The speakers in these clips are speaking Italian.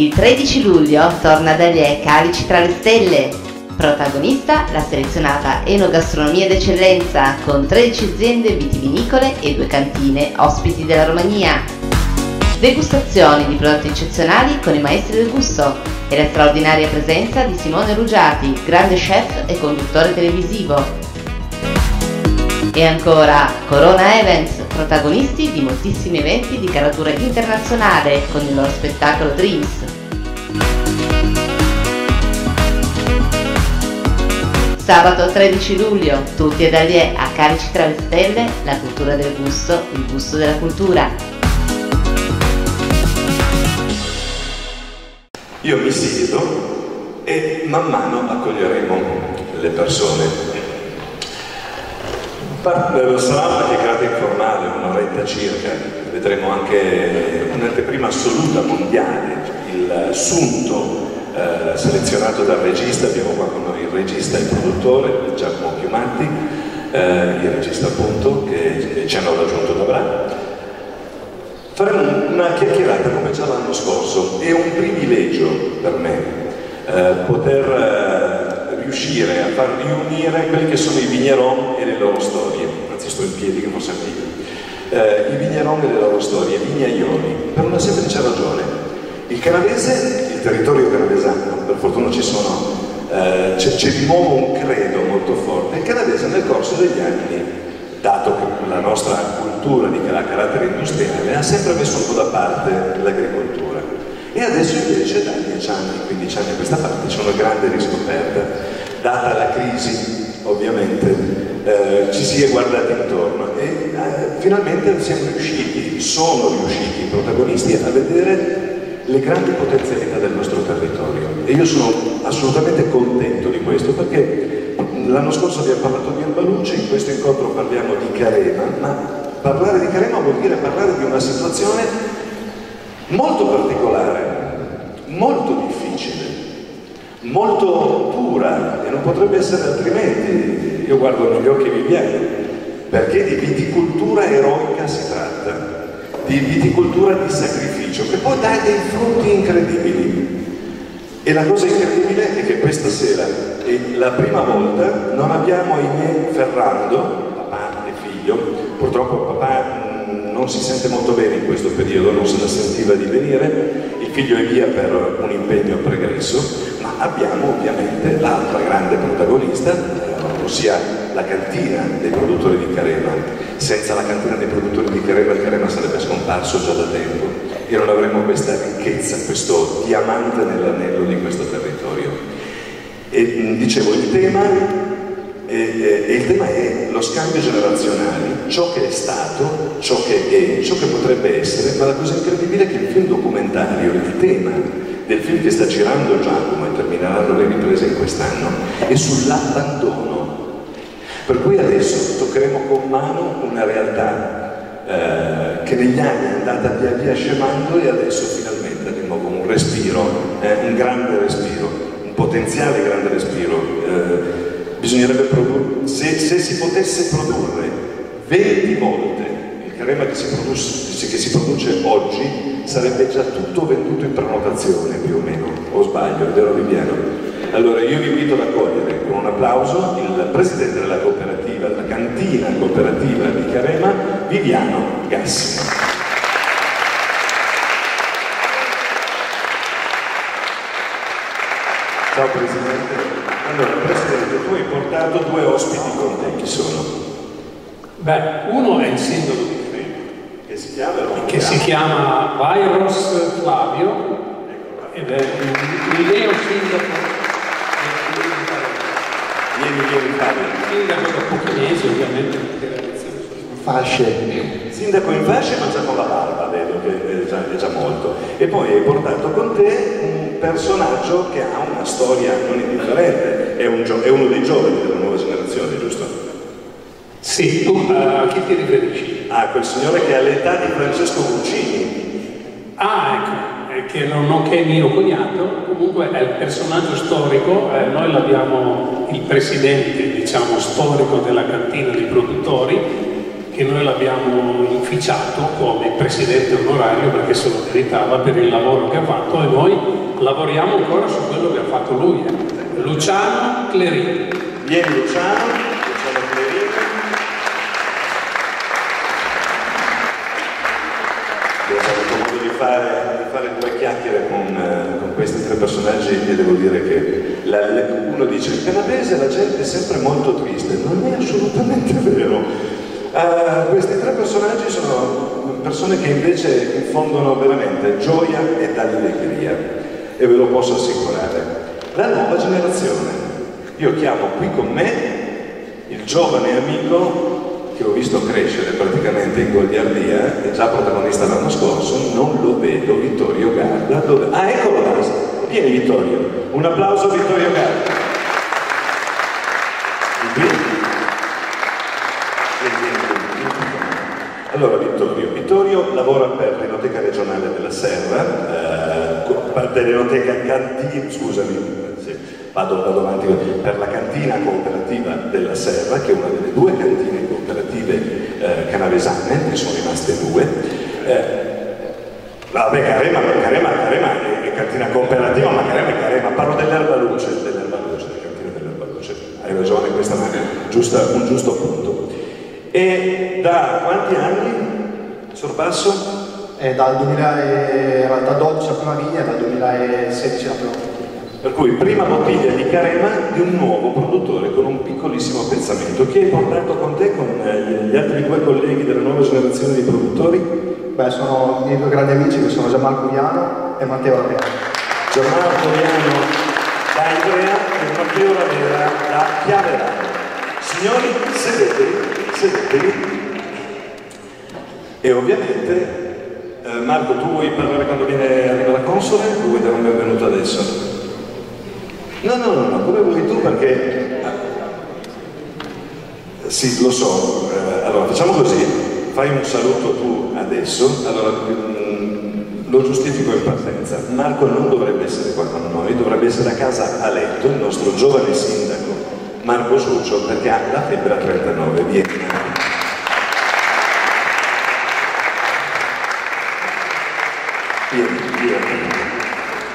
Il 13 luglio torna dagli E Calici tra le stelle. Protagonista la selezionata Enogastronomia d'eccellenza con 13 aziende vitivinicole e due cantine ospiti della Romania. Degustazioni di prodotti eccezionali con i maestri del gusto e la straordinaria presenza di Simone Rugiati, grande chef e conduttore televisivo. E ancora Corona Events, protagonisti di moltissimi eventi di caratura internazionale con il loro spettacolo Dreams. Sabato 13 luglio, tutti e Dalie a Carici tra le stelle, la cultura del gusto, il gusto della cultura. Io mi siedo e man mano accoglieremo le persone. Sarà una chiacchierata informale, un'oretta circa, vedremo anche un'anteprima assoluta mondiale, il Sunto eh, selezionato dal regista, abbiamo qua con noi il regista e il produttore Giacomo Piumatti, eh, il regista appunto che ci hanno raggiunto da Bra. Faremo una chiacchierata come già l'anno scorso, è un privilegio per me eh, poter eh, riuscire a far riunire quelli che sono i vigneron e le loro storie, anzi sto in piedi che forse meglio, eh, i vigneron e le loro storie, i vignaioli, per una semplice ragione. Il canadese, il territorio canadesano, per fortuna ci sono, eh, c'è, di nuovo un credo molto forte, il canadese nel corso degli anni, dato che la nostra cultura di carattere industriale ha sempre messo un po' da parte l'agricoltura. E adesso invece da 10 anni, 15 anni a questa parte c'è una grande riscoperta, data la crisi ovviamente eh, ci si è guardati intorno e eh, finalmente siamo riusciti, sono riusciti i protagonisti a vedere le grandi potenzialità del nostro territorio e io sono assolutamente contento di questo perché l'anno scorso abbiamo parlato di Albaluce, in questo incontro parliamo di Carema, ma parlare di Carema vuol dire parlare di una situazione molto particolare, molto difficile, molto pura e non potrebbe essere altrimenti. Io guardo negli occhi Viviani, perché di viticoltura eroica si tratta, di viticoltura di sacrificio, che poi dà dei frutti incredibili. E la cosa incredibile è che questa sera, la prima volta, non abbiamo ahimè Ferrando, papà e figlio, purtroppo papà non si sente molto bene in questo periodo, non se la sentiva di venire, il figlio è via per un impegno pregresso, ma abbiamo ovviamente l'altra grande protagonista, ossia la cantina dei produttori di Carema. Senza la cantina dei produttori di Carema, il Carema sarebbe scomparso già da tempo e non avremmo questa ricchezza, questo diamante nell'anello di questo territorio. E dicevo, il tema e, e, il tema è lo scambio generazionale, ciò che è stato, ciò che è, ciò che potrebbe essere, ma la cosa incredibile è che il film documentario, il tema del film che sta girando Giacomo e termineranno le riprese in quest'anno, è sull'abbandono. Per cui adesso toccheremo con mano una realtà eh, che negli anni è andata via via scemando e adesso finalmente di nuovo un respiro, eh, un grande respiro, un potenziale grande respiro. Eh, bisognerebbe produrre, se, se, si potesse produrre 20 volte il crema che si, produce, che si produce oggi, sarebbe già tutto venduto in prenotazione più o meno, o sbaglio, è vero Viviano? Allora io vi invito ad accogliere un applauso il presidente della cooperativa, della cantina cooperativa di Carema, Viviano Gassi. Ciao Presidente. Allora, Presidente, tu hai portato due ospiti con te, chi sono? Beh, uno è il sindaco di Crema, che si chiama, che si chiama Vairos Flavio, ed è il neo sindaco Vieni, vieni Fabio. Sindaco da pochi mesi, ovviamente, fasce. Sindaco in fasce ma già con la barba, vedo che è già, è già molto. E poi hai portato con te un personaggio che ha una storia non indifferente è, un è uno dei giovani della nuova generazione, giusto? Sì, tu uh, a chi ti riferisci? Ah, quel signore che ha l'età di Francesco Guccini. Ah, ecco, che non che è mio cognato, comunque è il personaggio storico, eh, noi l'abbiamo il presidente, diciamo, storico della cantina dei produttori, che noi l'abbiamo inficiato come presidente onorario perché se lo meritava per il lavoro che ha fatto e noi lavoriamo ancora su quello che ha fatto lui. Eh. Luciano Clerini. Vieni Luciano Clerini. Abbiamo avuto modo di fare, di fare due chiacchiere con, eh, con, questi tre personaggi devo dire che la, uno dice il canavese la gente è sempre molto triste, non è assolutamente vero Uh, questi tre personaggi sono persone che invece infondono veramente gioia ed allegria e ve lo posso assicurare. La nuova generazione. Io chiamo qui con me il giovane amico che ho visto crescere praticamente in goliardia, è già protagonista l'anno scorso, non lo vedo, Vittorio Garda. Dove? Ah, eccolo là, vieni Vittorio. Un applauso a Vittorio Garda. Allora Vittorio, Vittorio lavora per l'Enoteca regionale della Serra, eh, per l'Enoteca Cantina, scusami, sì, vado, vado, avanti, per la cantina cooperativa della Serra, che è una delle due cantine cooperative eh, canavesane, ne sono rimaste due. Eh, vabbè, Carema, Carema, Carema cantina cooperativa, ma Carema è Carema, parlo dell'erba luce, dell'erba luce, della cantina dell'erba luce. Hai ragione, questa è un giusto punto. E da quanti anni sorpasso? È dal 2012 la prima e dal 2016 la prima per cui prima bottiglia di Carema di un nuovo produttore con un piccolissimo pezzamento. Chi hai portato con te, con eh, gli altri due colleghi della nuova generazione di produttori? Beh, sono i miei due grandi amici che sono Gianmarco Viano e Matteo Ravera. Gianmarco Viano da Ivrea e Matteo Ravera da Chiaverano. Signori, sedetevi sedetevi e ovviamente eh, Marco tu vuoi parlare quando viene, arriva la console o vuoi dare un benvenuto adesso? No, no, no, no, come vuoi tu perché... Ah, sì, lo so, eh, allora facciamo così, fai un saluto tu adesso, allora mm, lo giustifico in partenza. Marco non dovrebbe essere qua con noi, dovrebbe essere a casa a letto, il nostro giovane sindaco Marco Succio perché ha la febbre a 39, vieni. Vieni, vieni.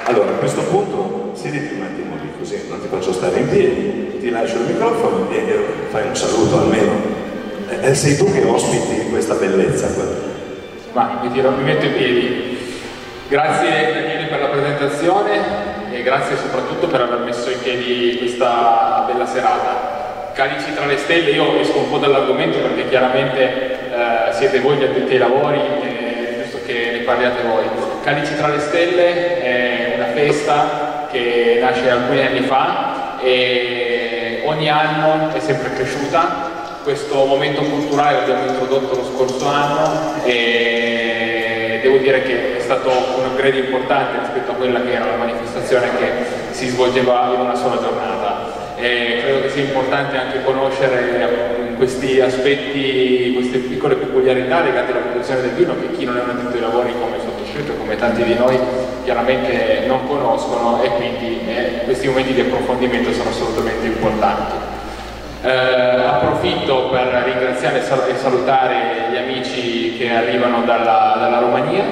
Allora, a questo punto siediti un attimo lì così non ti faccio stare in piedi, ti lascio il microfono e fai un saluto almeno. Eh, eh, sei tu che ospiti questa bellezza qua. Ma mi, tiro, mi metto in piedi. Grazie Daniele per la presentazione e grazie soprattutto per aver messo in piedi questa bella serata. Calici tra le stelle, io esco un po' dall'argomento perché chiaramente eh, siete voi gli addetti ai lavori e è giusto che ne parliate voi. Calici tra le stelle è una festa che nasce alcuni anni fa e ogni anno è sempre cresciuta. Questo momento culturale l'abbiamo introdotto lo scorso anno e devo dire che stato un upgrade importante rispetto a quella che era la manifestazione che si svolgeva in una sola giornata. E credo che sia importante anche conoscere questi aspetti, queste piccole peculiarità legate alla produzione del vino che chi non è un addetto ai lavori come sottoscritto e come tanti di noi chiaramente non conoscono e quindi eh, questi momenti di approfondimento sono assolutamente importanti. Eh, approfitto per ringraziare e salutare gli amici che arrivano dalla, dalla Romania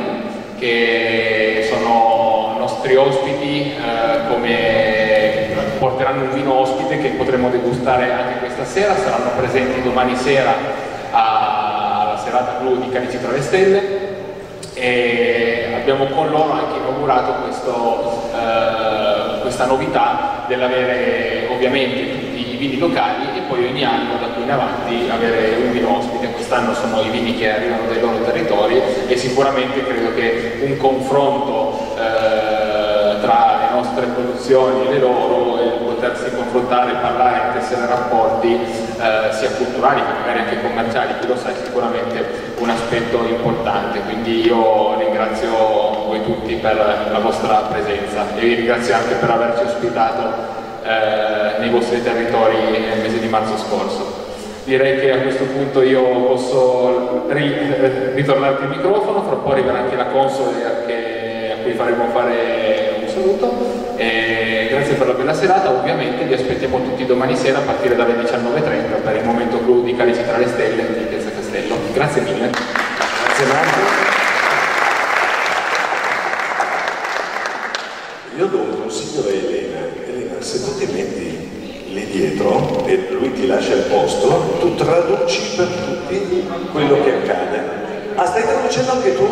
che sono nostri ospiti, eh, come porteranno un vino ospite che potremo degustare anche questa sera, saranno presenti domani sera alla serata blu di Calici tra le Stelle e abbiamo con loro anche inaugurato questo, eh, questa novità dell'avere ovviamente tutti i vini locali e poi ogni anno da qui in avanti avere un vino ospite. Quest'anno sono i vini che arrivano dai loro territori e sicuramente credo che un confronto eh, tra le nostre produzioni e le loro e potersi confrontare, parlare, tessere rapporti eh, sia culturali che magari anche commerciali, chi lo sa è sicuramente un aspetto importante. Quindi io ringrazio voi tutti per la vostra presenza e vi ringrazio anche per averci ospitato eh, nei vostri territori nel mese di marzo scorso. Direi che a questo punto io posso ri ritornarti il microfono, fra un po' arriverà anche la console a cui faremo fare un saluto. E grazie per la bella serata, ovviamente vi aspettiamo tutti domani sera a partire dalle 19.30 per il momento clou di Calici tra le stelle di Piazza Castelli. Brunello. Grazie mille. Grazie Marco. Io do un consiglio a Elena. Elena, se tu ti metti lì dietro e lui ti lascia il posto, tu traduci per tutti quello che accade. Traducendo anche tu?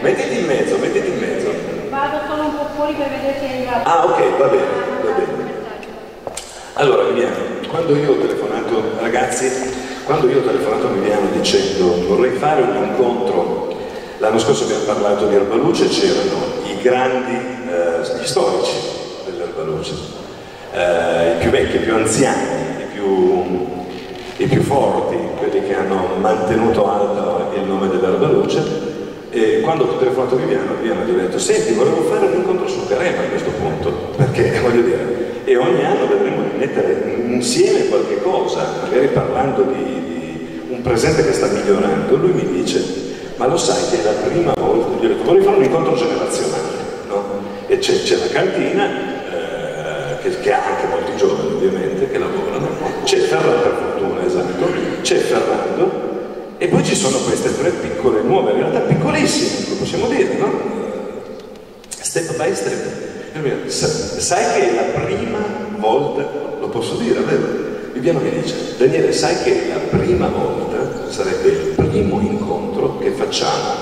Mettiti in mezzo, mettiti in mezzo. Vado solo un po' fuori per vedere se è. Ah, ok, va bene, va bene. Allora, Viviano, quando io ho telefonato, ragazzi, quando io ho telefonato a Viviano dicendo vorrei fare un incontro, l'anno scorso abbiamo parlato di Erbaluce, c'erano i grandi, eh, gli storici dell'Erbaluce, eh, i più vecchi, i più anziani, i più, i più forti, quelli che hanno mantenuto alto il nome dell'Erbaluce. E quando ho telefonato a Viviano, Viviano gli ha detto, senti, volevo fare un incontro su Carema a questo punto, perché voglio dire, e ogni anno dovremmo mettere insieme qualche cosa, magari parlando di, di un presente che sta migliorando. Lui mi dice, ma lo sai che è la prima volta, gli ho detto, vorrei fare un incontro generazionale, no? E c'è, la cantina, eh, che, ha anche molti giovani ovviamente che lavorano, c'è Ferrando per fortuna, esatto, c'è Ferrando, e poi ci sono queste tre piccole nuove, realtà piccolissime, lo possiamo dire, no? Step by step. Sa- Sai che è la prima volta, lo posso dire, vero? Viviano mi dice, Daniele, sai che la prima volta sarebbe il primo incontro che facciamo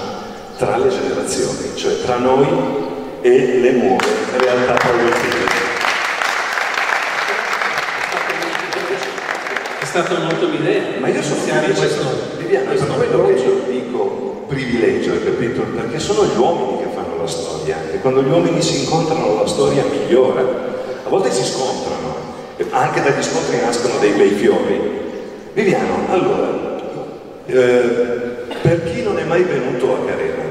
tra le generazioni, cioè tra noi e le nuove realtà produttive. È stata un'ottima idea. Ma io sono felice, questo, Viviano, questo per quello che io dico privilegio, hai capito? Perché sono gli uomini che fanno la storia e quando gli uomini si incontrano la storia migliora. A volte si scontrano, e anche dagli scontri nascono dei bei fiori. Viviano, allora, eh, per chi non è mai venuto a Carena,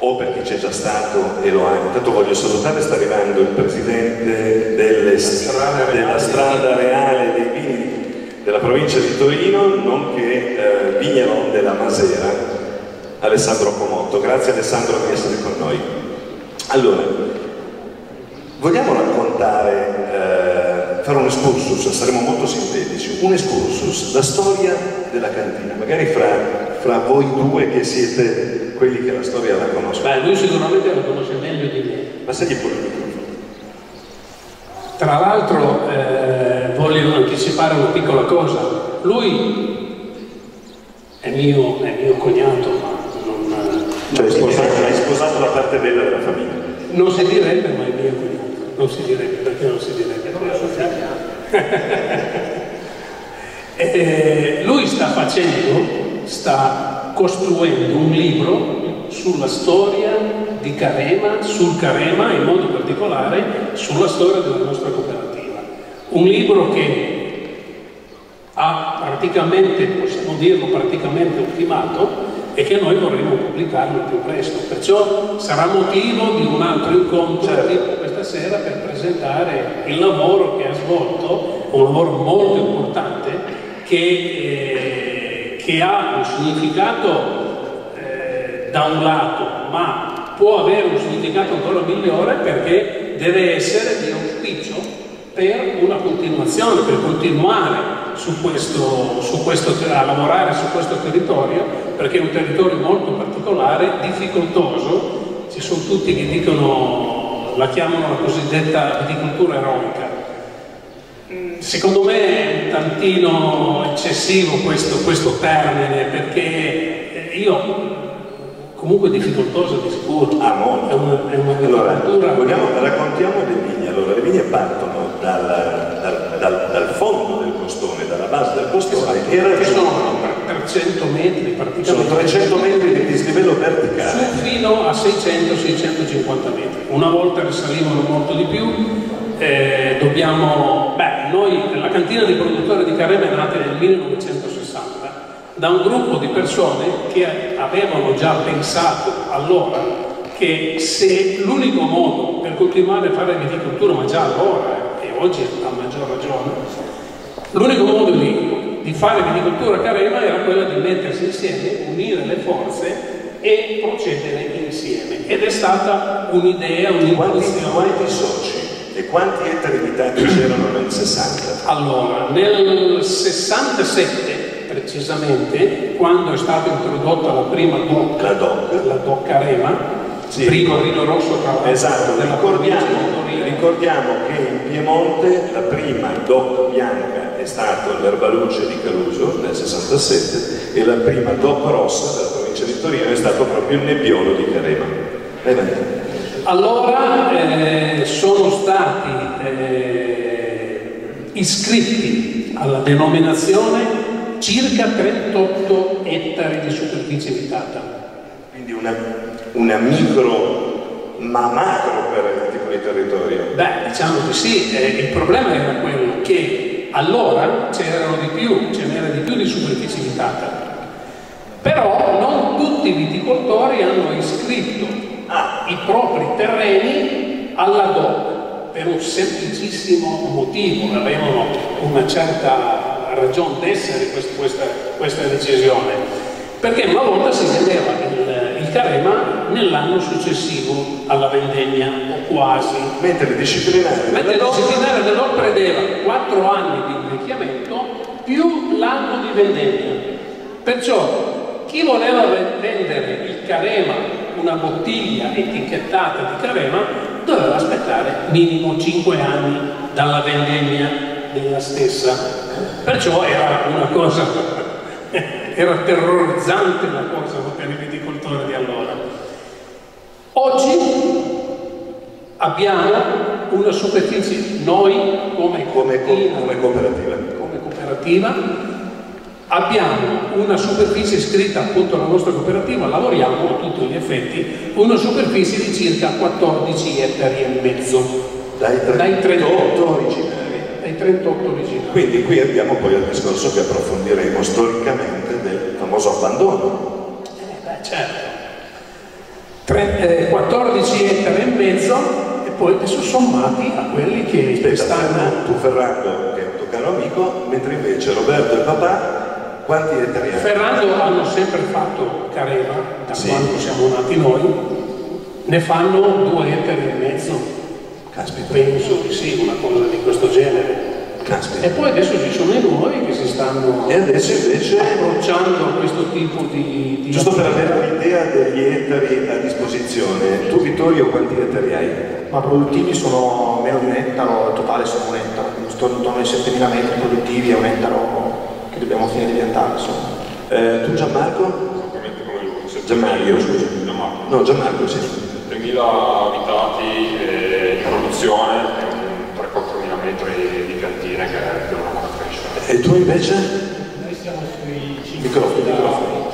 o per chi c'è già stato e lo ha, intanto voglio salutare, sta arrivando il presidente delle della strada reale dei vini della provincia di Torino, nonché eh, vigneron della Masera, Alessandro Comotto. Grazie Alessandro di essere con noi. Allora, vogliamo raccontare, eh, fare un excursus, saremo molto sintetici, un excursus, la storia della cantina, magari fra, fra voi due che siete quelli che la storia la conoscono. Beh, lui sicuramente la conosce meglio di me. Passagli pure il microfono. Tra l'altro anticipare una piccola cosa. Lui è mio, è mio cognato, ma non, Cioè, hai sposato, hai sposato la parte bella della famiglia. non si direbbe, ma è mio cognato. Non si direbbe, perché non si direbbe? Eh, lui sta facendo, sta costruendo un libro sulla storia di Carema, sul Carema in modo particolare sulla storia della nostra cooperativa. Un libro che praticamente, possiamo dirlo, praticamente ultimato e che noi vorremmo pubblicarlo il più presto. Perciò sarà motivo di un altro incontro tipo questa sera per presentare il lavoro che ha svolto, un lavoro molto importante che, eh, che ha un significato eh, da un lato, ma può avere un significato ancora migliore perché deve essere di auspicio per una continuazione, per continuare su questo, su questo, a lavorare su questo territorio, perché è un territorio molto particolare, difficoltoso, ci sono tutti che dicono, la chiamano la cosiddetta viticoltura eroica. Mm, Secondo me è un tantino eccessivo questo, questo termine, perché eh, io comunque difficoltosa di sicuro. Ah, molto. È una, è una Allora, vogliamo, raccontiamo le vigne. Allora, le vigne partono dal, dal- dal- dal fondo del costone, dalla base del costone, e che raggiungono sono per 300 metri praticamente. sono 300 metri di dislivello su verticale. fino a 600-650 metri. Una volta risalivano molto di più, eh, dobbiamo... Beh, noi, la cantina di produttori di Carema è nata nel 1960 da un gruppo di persone che avevano già pensato allora che se l'unico modo per continuare a fare viticoltura, ma già allora, e oggi a maggior ragione, L'unico modo di, di fare viticoltura Carema era quello di mettersi insieme, unire le forze e procedere insieme. Ed è stata un'idea, Quanti, un'intuizione. quanti soci e quanti ettari abitati c'erano nel 60? Allora, nel 67, precisamente quando è stata introdotta la prima DOC, La DOC. la DOC Arema, Sì. primo Rino Rosso tra l'altro Esatto, ricordiamo, ricordiamo che in Piemonte la prima DOC bianca è stato l'Erbaluce di Caruso nel 67 e la prima DOC rossa della provincia di Torino è stato proprio il Nebbiolo di Carema. Allora eh, sono stati eh, iscritti alla denominazione circa 38 ettari di superficie abitata. Quindi una, una micro ma macro per il tipo di territorio. Beh, diciamo di sì, eh, il problema era quello che allora c'erano di più, ce n'era di più di superficie abitata. Però non tutti i viticoltori hanno iscritto i propri terreni alla DOC per un semplicissimo motivo, avevano una certa ragione d'essere quest- questa, questa decisione, perché una volta si vendeva il, il carema nell'anno successivo alla vendemmia o quasi. Mentre il disciplinare Mentre il disciplinare dell'OR prevedeva 4 anni di invecchiamento più l'anno di vendemmia. Perciò chi voleva ve- vendere il carema, una bottiglia etichettata di carema, doveva aspettare minimo 5 anni dalla vendemmia della stessa. Perciò era una cosa, era terrorizzante la cosa per i viticoltori di allora. Oggi abbiamo una superficie, noi come come, cooperativa, come cooperativa. come cooperativa abbiamo una superficie iscritta appunto alla nostra cooperativa, lavoriamo a tutti gli effetti, una superficie di circa 14 ettari e mezzo, Dai Dai 38 originari. dai 38 originali. Quindi qui andiamo poi al discorso che approfondiremo storicamente del famoso abbandono. Eh, beh, certo. Tre- eh, 14 ettari e mezzo e poi adesso sommati a quelli che Aspetta, stanno... tu Ferrando, che è un tuo caro amico, mentre invece Roberto e papà, quanti ettari hanno? Ferrando hanno sempre fatto careva, da Sì. quando siamo nati noi, ne fanno due ettari e mezzo. Caspita, Penso di sì, una cosa di questo genere. E caspita. poi adesso ci sono i nuovi che si stanno E adesso invece, approcciando a questo tipo di... di giusto per avere un'idea degli ettari a disposizione, tu Vittorio quanti ettari hai? Ma produttivi sono meno di un ettaro, il totale sono un ettaro, sto intorno ai 7.000 metri produttivi e un ettaro che dobbiamo finire di piantare, insomma. Eh, tu Gianmarco? Esattamente come lui. Gianmario, scusa. Gianmarco. No, Gianmarco, sì. 3.000 abitati eh, in produzione e un 3-4 mila metri di piantine che devono ancora crescere. E tu invece? Noi siamo sui 5 Microfono, microfono.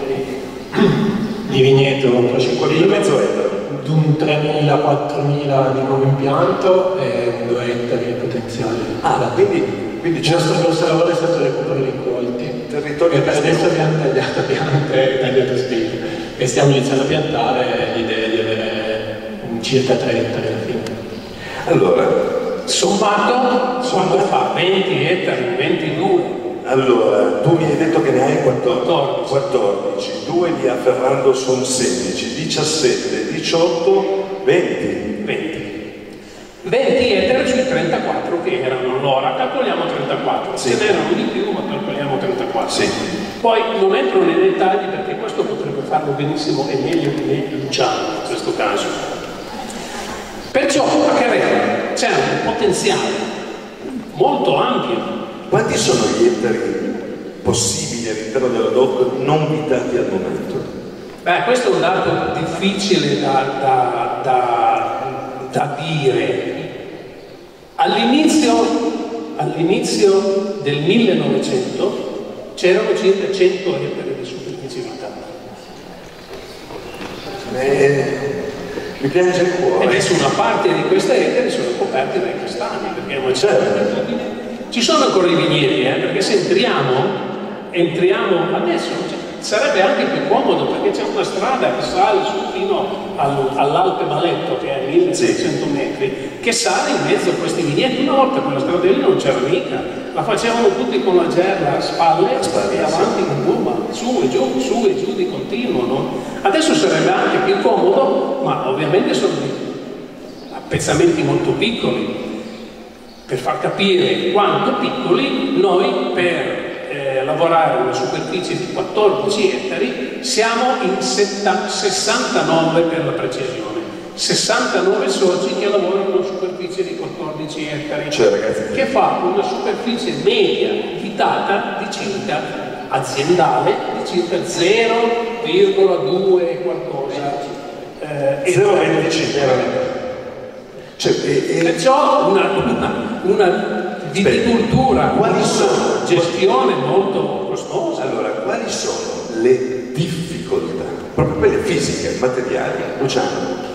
di vigneto Quanto prosciuttivo, mezzo ettaro? un 3.000-4.000 di nuovo impianto e un 2 ettari di potenziale. Ah, quindi, quindi Il nostro grosso lavoro è stato il recupero dei colti. Territorio e per di adesso abbiamo tagliato piante, tagliato spine e stiamo iniziando a piantare l'idea di avere circa 3 ettari alla fine. Allora, Sommato, quanto fa? 20 ettari, 22. allora, tu mi hai detto che ne hai 14. 14. 14, due li ha Ferrando sono 16, 17, 18, 20. 20. 20 ettari sui 34 che erano allora, calcoliamo 34, Sì. ce n'erano di più ma calcoliamo 34. Sì. Poi non entro nei dettagli perché questo potrebbe farlo benissimo e meglio di me Luciano in questo caso. Perciò a Carrera c'è un potenziale molto ampio. Quanti sono gli ettari possibili all'interno della DOC non vitati al momento? Beh, questo è un dato difficile da, da- da- da dire. All'inizio, all'inizio del 1900 c'erano circa 100 ettari di superficie vitale. Mi piange il E cuore. adesso una parte di queste ettari sono coperte dai castagni, perché è una certa Ci sono ancora i vigneti, eh, perché se entriamo, entriamo adesso, cioè, sarebbe anche più comodo perché c'è una strada che sale su fino al- all'Alpe Maletto, che è a 1600 metri, che sale in mezzo a questi vigneti. Una volta quella strada lì non c'era mica, la facevano tutti con la gerla a spalle, A spalle, e sì. avanti in gomma, su e giù, su e giù di continuo. no? Adesso sarebbe anche più comodo, ma ovviamente sono appezzamenti molto piccoli. Per far capire quanto piccoli, noi per eh, lavorare una superficie di 14 ettari, siamo in 70, 69 per la precisione. 69 soci che lavorano in una superficie di 14 ettari, Cioè, che fa una superficie media vitata di circa aziendale di circa 0,2 qualcosa. eh, ettari. 0,25. Cioè, e- e- Perciò una, una, una viticoltura, Quali una sono? gestione molto costosa. Allora, quali sono le difficoltà, proprio quelle fisiche, materiali, Luciano?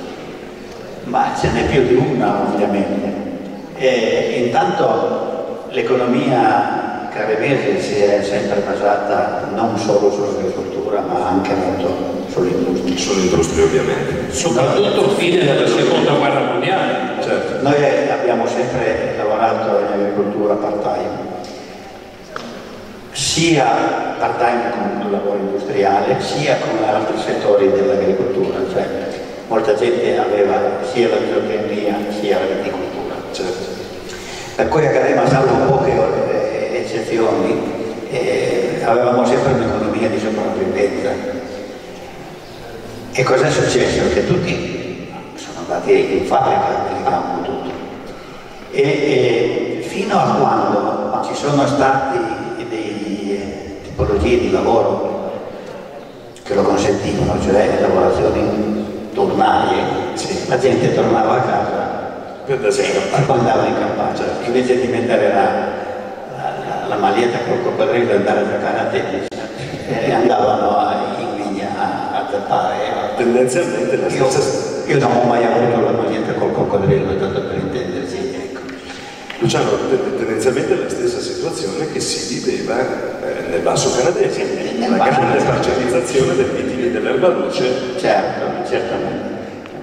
Ma ce n'è più di una ovviamente. E, intanto l'economia caremese si è sempre basata non solo sull'agricoltura ma anche molto sull'industria. Sull'industria ovviamente. soprattutto fine della seconda guerra mondiale. Certo. Noi abbiamo sempre lavorato in agricoltura part-time, sia part-time con il lavoro industriale, sia con altri settori dell'agricoltura, cioè molta gente aveva sia la zootecnia sia la viticoltura. Certo. Per cui a Garema, salvo poche eh, eccezioni, eh, avevamo sempre un'economia di sopravvivenza. E cosa è successo? Che tutti sono andati in fabbrica, campo tutti. E, e fino a quando ci sono stati delle tipologie di lavoro che lo consentivano, cioè lavorazioni tornarie, la gente tornava a casa e poi andava in campagna, invece di mettere la maglietta col coccodrillo e andare a giocare a tennis, eh, andavano a- in vigna a, a zappare. Tendenzialmente la Io, stessa... io non ho mai avuto la maglietta col coccodrillo, tanto per intenderci. Ecco. Luciano, te- tendenzialmente la stessa situazione che si viveva eh, nel basso canadese, Nel la basso grande canadese. specializzazione del vitino e dell'erba luce. Certo, certamente.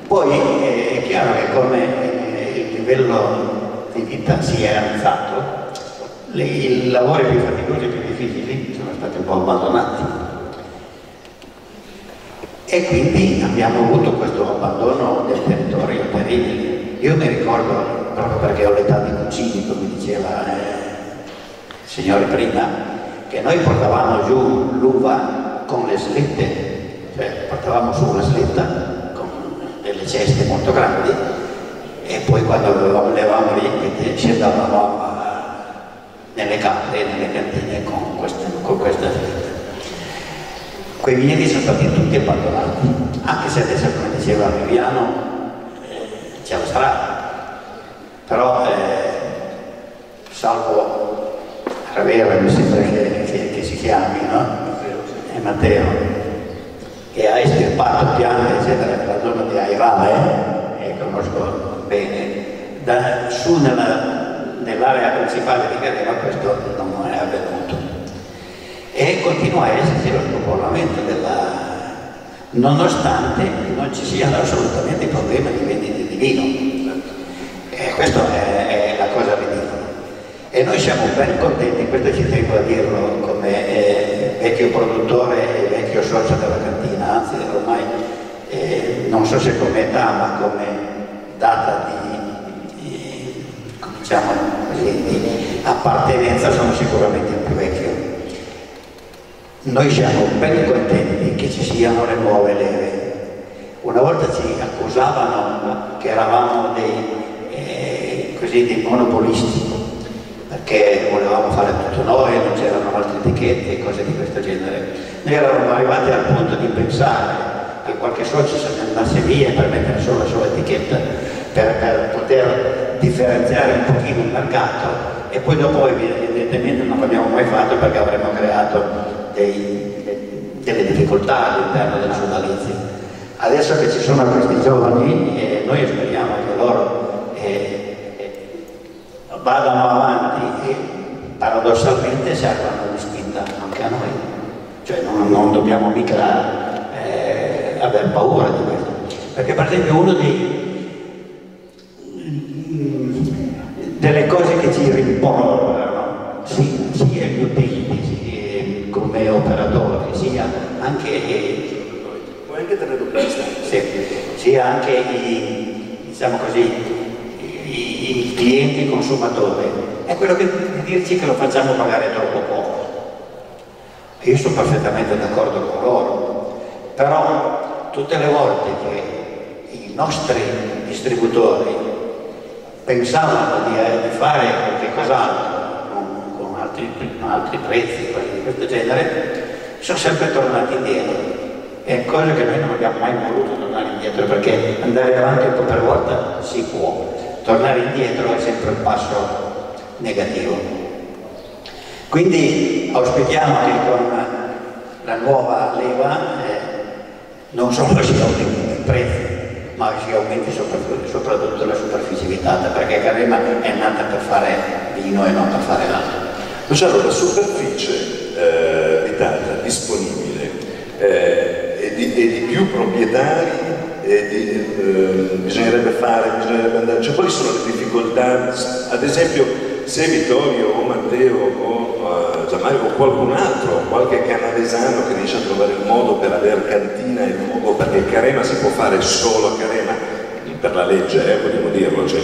Poi eh, è chiaro che come eh, il livello di vita si è alzato, i lavori più faticosi e più difficili sono stati un po' abbandonati. E quindi abbiamo avuto questo abbandono del territorio terribile. Io mi ricordo, proprio perché ho l'età di cugini, come diceva eh, il signore prima, che noi portavamo giù l'uva con le slette, cioè portavamo su una sletta con delle ceste molto grandi e poi quando avevamo, le avevamo riempite a- nelle camere, nelle cantine con questa, con questa sletta. Quei vigneti sono stati tutti abbandonati, anche se adesso, come diceva Viviano, eh, c'è la strada, però eh, salvo Ravera, mi sembra che, che- che si chiami, no? È Matteo, che ha estirpato piante, eccetera, nella zona di Airale, e conosco bene, da, su nella- nell'area principale di Gareva questo non è avvenuto e continua a esserci lo spopolamento della... nonostante non ci siano assolutamente problemi di vendita di vino. E questa è, è la cosa ridicola. E noi siamo ben contenti, questo ci tengo a dirlo come eh, vecchio produttore e vecchio socio della cantina, anzi ormai eh, non so se come età ma come data di, diciamo così, di appartenenza sono sicuramente più vecchio. Noi siamo ben contenti che ci siano le nuove leve. Una volta ci accusavano che eravamo dei, eh, così, dei monopolisti, perché volevamo fare tutto noi, non c'erano altre etichette e cose di questo genere. Noi eravamo arrivati al punto di pensare che qualche socio se ne andasse via per mettere solo la sua etichetta, per, per poter differenziare un pochino il mercato e poi dopo evidentemente non l'abbiamo mai fatto perché avremmo creato dei- delle difficoltà all'interno del sodalizio. Adesso che ci sono questi giovani, eh, noi speriamo che loro eh, eh, vadano avanti e paradossalmente servano di spinta anche a noi. Cioè non, non dobbiamo mica eh, aver paura di questo. Perché per esempio uno dei, delle cose che ci rimproverano, sì, sia gli utenti come operatori, sia anche, sia anche i, diciamo così, i, i clienti consumatori, è quello che di dirci che lo facciamo pagare troppo poco. Io sono perfettamente d'accordo con loro, però tutte le volte che i nostri distributori pensavano di, eh, di fare qualche cos'altro con, con altri, altri prezzi di questo genere, sono sempre tornati indietro. È cosa che noi non abbiamo mai voluto tornare indietro perché andare avanti un po' per volta si può, tornare indietro è sempre un passo negativo. Quindi auspichiamo che con la nuova leva eh, non solo si aumenti il prezzo, ma si aumenti soprattutto, la superficie vitata, perché Carema è nata per fare vino e non per fare altro. Luciano, la superficie eh, vitata disponibile eh, è, di, è, di, più proprietari, di, eh, bisognerebbe fare, bisognerebbe andare, cioè quali sono le difficoltà? Ad esempio se Vittorio o Matteo o uh, Gianmario o qualcun altro, qualche canavesano che riesce a trovare il modo per avere cantina e luogo, perché il Carema si può fare solo a Carema, per la legge, eh, vogliamo dirlo, cioè,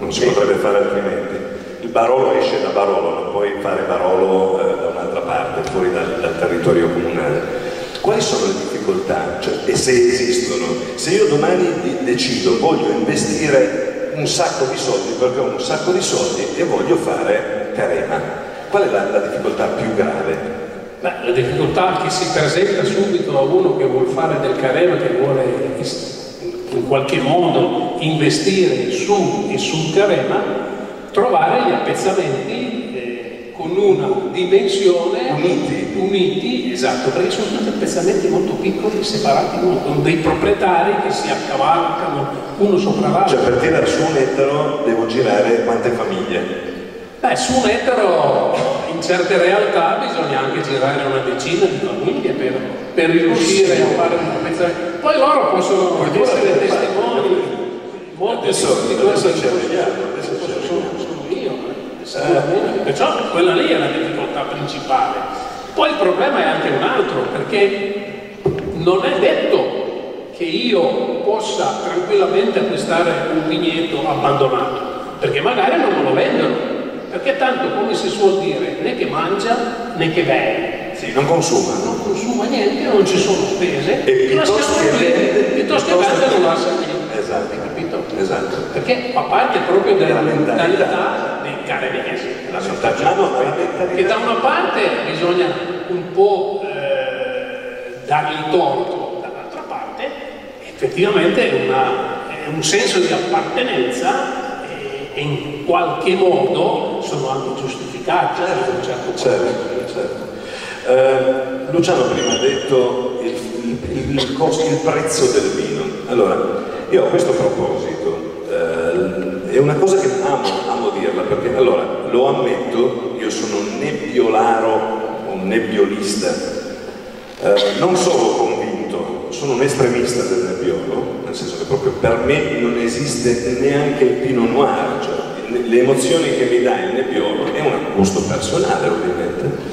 non si potrebbe fare altrimenti. Il Barolo esce da Barolo, non puoi fare Barolo eh, da un'altra parte, fuori dal, dal, territorio comunale. Quali sono le difficoltà? Cioè, e se esistono? Se io domani decido, voglio investire un sacco di soldi perché ho un sacco di soldi e voglio fare Carema, qual è la, la difficoltà più grave? Beh, la difficoltà che si presenta subito a uno che vuole fare del Carema, che vuole in qualche modo investire su e sul Carema, trovare gli appezzamenti con una dimensione uniti. uniti, esatto, perché sono tutti appezzamenti molto piccoli, separati, con dei proprietari che si accavalcano uno sopra l'altro. Cioè per tirare su un ettaro devo girare quante famiglie? Beh, su un ettaro in certe realtà bisogna anche girare una decina di famiglie per, per riuscire a fare un appezzamento. Poi loro possono essere testimoni adesso, di adesso ci arriviamo, adesso ci sono, sono io, eh, sicuramente. Perciò quella lì è la difficoltà principale. Poi il problema è anche un altro, perché non è detto che io possa tranquillamente acquistare un vigneto abbandonato, perché magari non me lo vendono, perché tanto come si suol dire, né che mangia né che beve. Sì, non consuma. Non consuma niente, non ci sono spese, E piuttosto che vende, piuttosto che vende non lascia niente. Esatto. Capito? Esatto. Perché fa parte proprio Della mentalità. Carenesi, La mentalità. che da una parte bisogna un po' eh, dargli torto, dall'altra parte effettivamente è, una- è un senso di appartenenza e, in qualche modo sono anche giustificati un certo Certo, certo. Eh, Luciano prima ha detto il, il- il costo- il prezzo del vino. Allora, io a questo proposito, eh, è una cosa che amo, amo dirla, perché allora, lo ammetto, io sono un nebbiolaro, un nebbiolista, eh, non solo convinto, sono un estremista del nebbiolo, nel senso che proprio per me non esiste neanche il Pinot Noir, cioè le- le emozioni che mi dà il nebbiolo è un gusto personale ovviamente,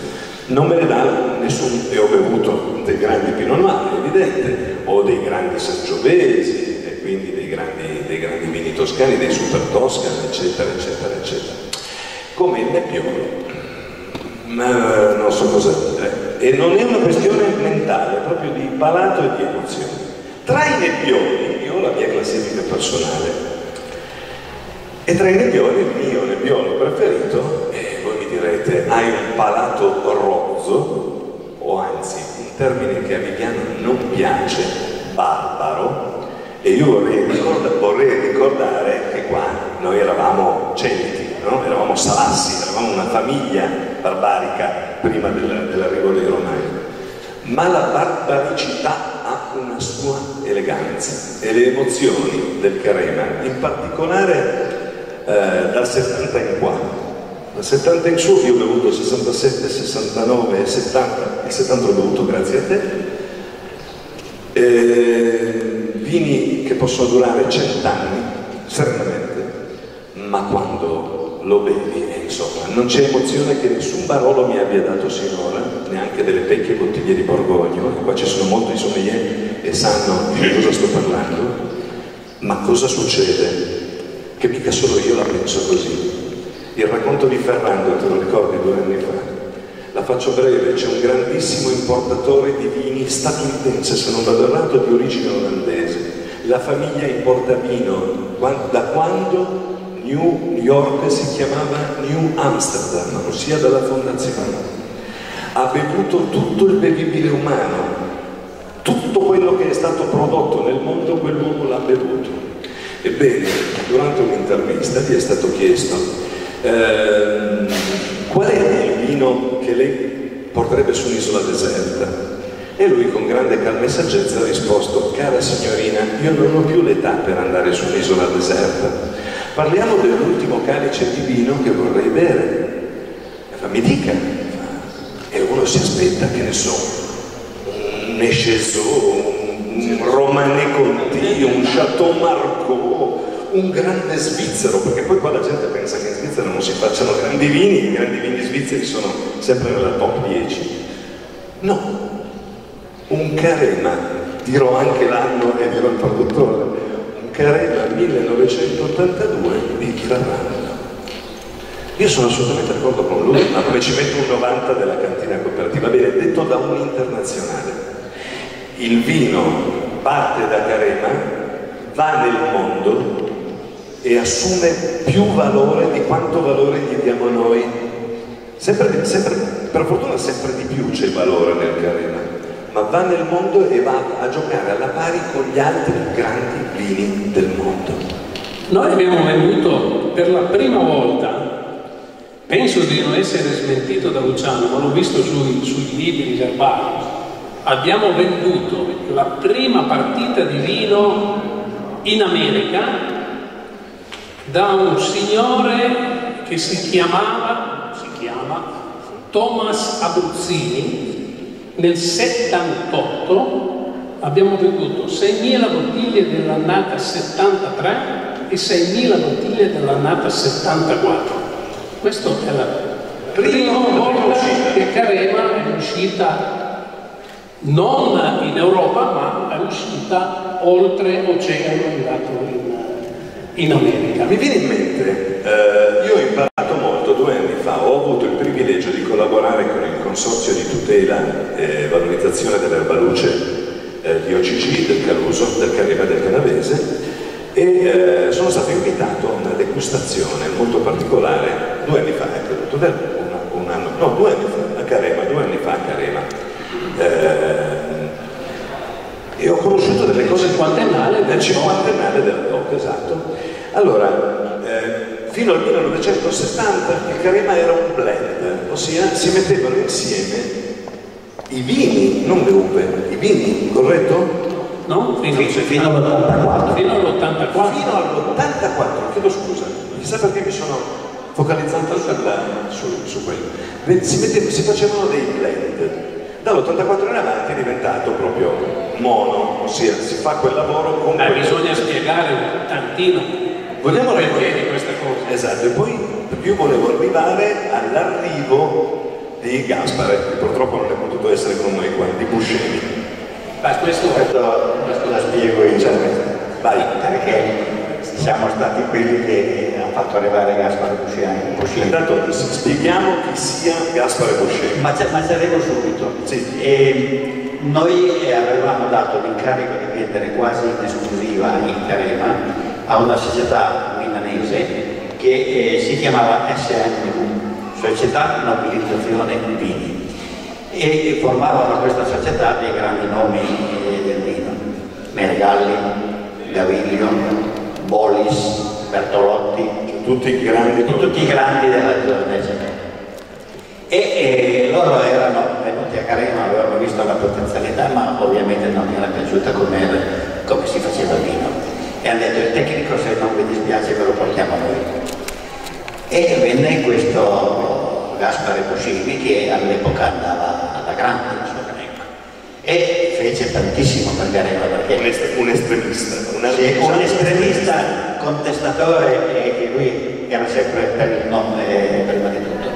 non me ne dà nessun, e ho bevuto dei grandi Pinot Noir, evidente, o dei grandi Sangiovesi, e quindi dei grandi, toscani, dei super toscani, eccetera, eccetera, eccetera. Come il nebbiolo, ma non so cosa dire. E non è una questione mentale, è proprio di palato e di emozioni. Tra i nebbioli, io ho la mia classifica personale, e tra i nebbioli il mio nebbiolo preferito, e voi mi direte, hai un palato rozzo, o anzi, un termine che a Viviano non piace, barbaro, e io vorrei, ricorda- vorrei ricordare che qua noi eravamo celti, no? eravamo salassi, eravamo una famiglia barbarica prima del- dell'arrivo dei romani. Ma la barbaricità ha una sua eleganza e le emozioni del Carema, in particolare eh, dal 70 in qua. Dal 70 in su io ho bevuto 67, 69 e 70, il 70 l'ho bevuto grazie a te. Eh, vini che possono durare cent'anni, serenamente, ma quando lo bevi, eh, insomma, non c'è emozione che nessun barolo mi abbia dato sinora, neanche delle vecchie bottiglie di Borgogno, e qua ci sono molti sommelier e sanno di cosa sto parlando, ma cosa succede? Che mica solo io la penso così. Il racconto di Ferrando, te lo ricordi due anni fa? La faccio breve, c'è un grandissimo importatore di vini statunitense, se non vado errato, di origine olandese. La famiglia importa vino da quando New York si chiamava New Amsterdam, ossia dalla fondazione. Ha bevuto tutto il bevibile umano, tutto quello che è stato prodotto nel mondo, quell'uomo l'ha bevuto. Ebbene, durante un'intervista gli è stato chiesto ehm, qual è il vino che lei porterebbe su un'isola deserta? E lui con grande calma e saggezza ha risposto, cara signorina, io non ho più l'età per andare su un'isola deserta. Parliamo dell'ultimo calice di vino che vorrei bere. E fa, mi dica. E uno si aspetta, che ne so, un Necheseau, un Romane Conti, un Chateau Margaux, un grande svizzero, perché poi qua la gente pensa che in Svizzera non si facciano grandi vini, i grandi vini svizzeri sono sempre nella top 10. No, un Carema, dirò anche l'anno e dirò il produttore, un Carema 1982 di Ferrando. Io sono assolutamente d'accordo con lui, ma come ci metto un 90 della cantina cooperativa? Bene, detto da un internazionale, il vino parte da Carema, va nel mondo e assume più valore di quanto valore gli diamo noi. Sempre, sempre, per fortuna sempre di più c'è valore nel Carema ma va nel mondo e va a giocare alla pari con gli altri grandi vini del mondo. Noi abbiamo venduto per la prima volta, penso di non essere smentito da Luciano, ma l'ho visto sui, sui libri verbali, abbiamo venduto la prima partita di vino in America da un signore che si chiamava, si chiama Thomas Abruzzini, nel 78 abbiamo venduto 6.000 bottiglie dell'annata 73 e 6.000 bottiglie dell'annata 74. Questa è la prima volta che Carema è uscita non in Europa ma è uscita oltre oceano, è andato in, in America. Mi viene in mente, eh, io ho imparato molto due anni fa, ho avuto il privilegio di collaborare con il Consorzio di tutela e valorizzazione dell'erba luce eh, di OCG del Caluso, del Carriva del Canavese e eh, sono stato invitato a una degustazione molto particolare due anni fa, è un, un anno, no, due anni fa a Carema, due anni fa a Carema. Eh, e ho conosciuto delle cose... Nel cinquantennale del cinquantennale della DOC, esatto. Allora, eh, fino al 1970 il Carema era un blend, ossia si mettevano insieme i vini, non le uve, i vini, corretto? No? Fino, fino, fino all'84. Fino all'84. Fino all'84, chiedo scusa, chissà perché mi sono focalizzato sulla, su, su, quello. Si, metteva, si facevano dei blend. Dall'84 in avanti è diventato proprio mono, ossia si fa quel lavoro con... Eh, bisogna spiegare un tantino Vogliamo perché di questa cosa. Esatto, e poi io volevo arrivare all'arrivo di Gaspare, che purtroppo non è potuto essere con noi qua, di Buscemi. Beh, questo, questo la spiego io. Vai. Perché siamo stati quelli che hanno fatto arrivare Gaspare Buscemi. Intanto spieghiamo chi sia Gaspare Buscemi. Ma, ma ci arrivo subito. Sì. E noi avevamo dato l'incarico di vendere quasi in esclusiva in Carema a una società milanese che eh, si chiamava SNV, Società Nobilizzazione Vini, e formavano questa società dei grandi nomi eh, del vino, Mergalli, Gaviglio, Bolis, Bertolotti, tutti i grandi, tutti i grandi della zona. E, e loro erano venuti a Carema, avevano visto la potenzialità, ma ovviamente non mi era piaciuta come, come si faceva vino e hanno detto il tecnico se non vi dispiace ve lo portiamo noi. E venne questo Gaspare Boscini che all'epoca andava alla grande Carema e fece tantissimo per Carema perché un, est un estremista, un, sì, un estremista contestatore e lui era sempre per il nome prima di tutto.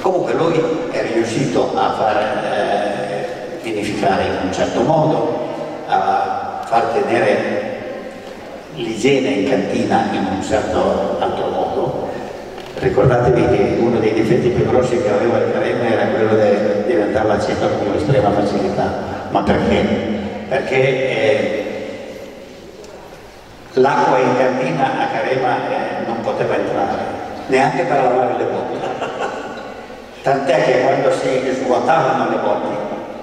Comunque lui è riuscito a far eh, vinificare in un certo modo, a far tenere l'igiene in cantina in un certo altro modo Ricordatevi che uno dei difetti più grossi che aveva il Carema era quello di diventare l'aceto con estrema facilità. Ma perché? Perché eh, l'acqua in cantina a Carema eh, non poteva entrare, neanche per lavare le botte. Tant'è che quando si svuotavano le botti,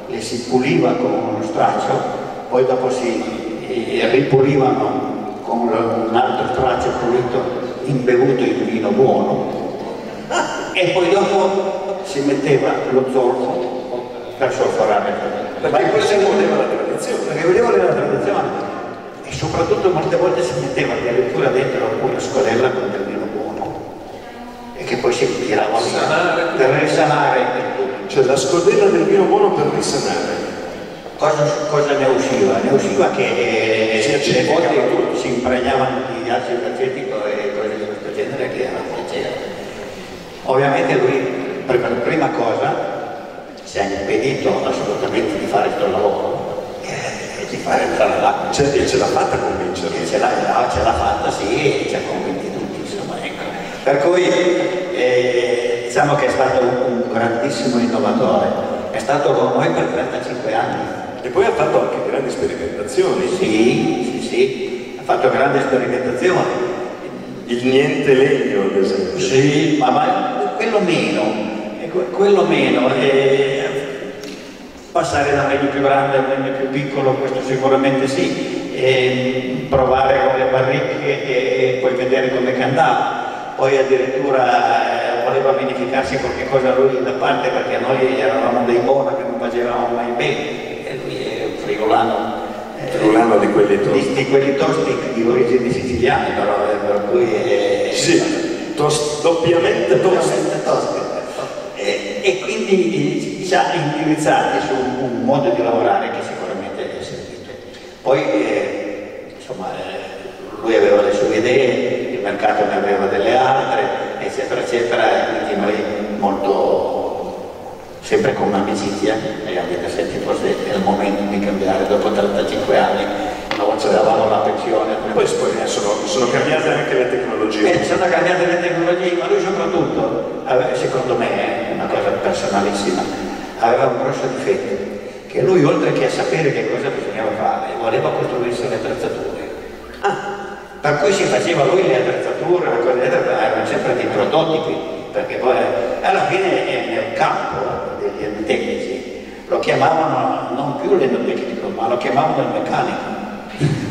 le si puliva con uno straccio, poi dopo si eh, ripulivano con un altro straccio pulito imbevuto in vino buono. E poi dopo si metteva lo zolfo per solforare perché questo voleva la tradizione. perché voleva la tradizione. E soprattutto molte volte si metteva addirittura dentro una scodella con del vino buono. E che poi si tirava per risanare cioè la scodella del vino buono per risanare. Cosa, cosa, ne usciva? Ne usciva che eh, Si le botti si impregnavano di acido acetico e cose di questo genere che erano piacevoli. Ovviamente lui, prima, prima cosa, si è impedito assolutamente di fare questo lavoro e di fare entrare l'acqua. cioè, e ce l'ha fatta convincere ce l'ha, fatta, sì, ci ha convinti tutti, insomma, ecco. Per cui eh, diciamo che è stato un, un grandissimo innovatore, è stato con noi per 35 anni. e poi ha fatto anche grandi sperimentazioni Sì, sì, sì, ha fatto grandi sperimentazioni. il niente legno ad esempio Sì, ma, ma quello meno, que- quello meno. eh, passare da un legno più grande a un legno più piccolo, questo sicuramente sì. eh, provare con le barricche e, e poi vedere come andava. Poi addirittura eh, voleva vinificarsi qualche cosa lui da parte perché noi eravamo dei buoni che non facevamo mai bene. E lui è un friulano. eh, Friulano di quelli tosti. Di, di quelli tosti di origini siciliane però, eh, per cui... eh, sì tos- doppiamente toste. E, e quindi eh, ci ha indirizzati su un, modo di lavorare che sicuramente è servito. Poi eh, insomma eh, lui aveva le sue idee, il mercato ne aveva delle altre, eccetera, eccetera, e quindi noi molto sempre con amicizia abbiamo detto senti forse è il momento di cambiare dopo 35 anni, una volta davamo la pensione. poi, poi sono, sono cambiate anche le tecnologie Eh, sono cambiate le tecnologie, ma lui soprattutto, aveva- secondo me, è una cosa personalissima, aveva un grosso difetto, che lui oltre che a sapere che cosa bisognava fare, voleva costruirsi le attrezzature. Per cui si faceva lui le attrezzature, le cose, erano sempre dei prototipi, perché poi alla fine nel campo degli tecnici lo chiamavano non più l'endotecnico, ma lo chiamavano il meccanico.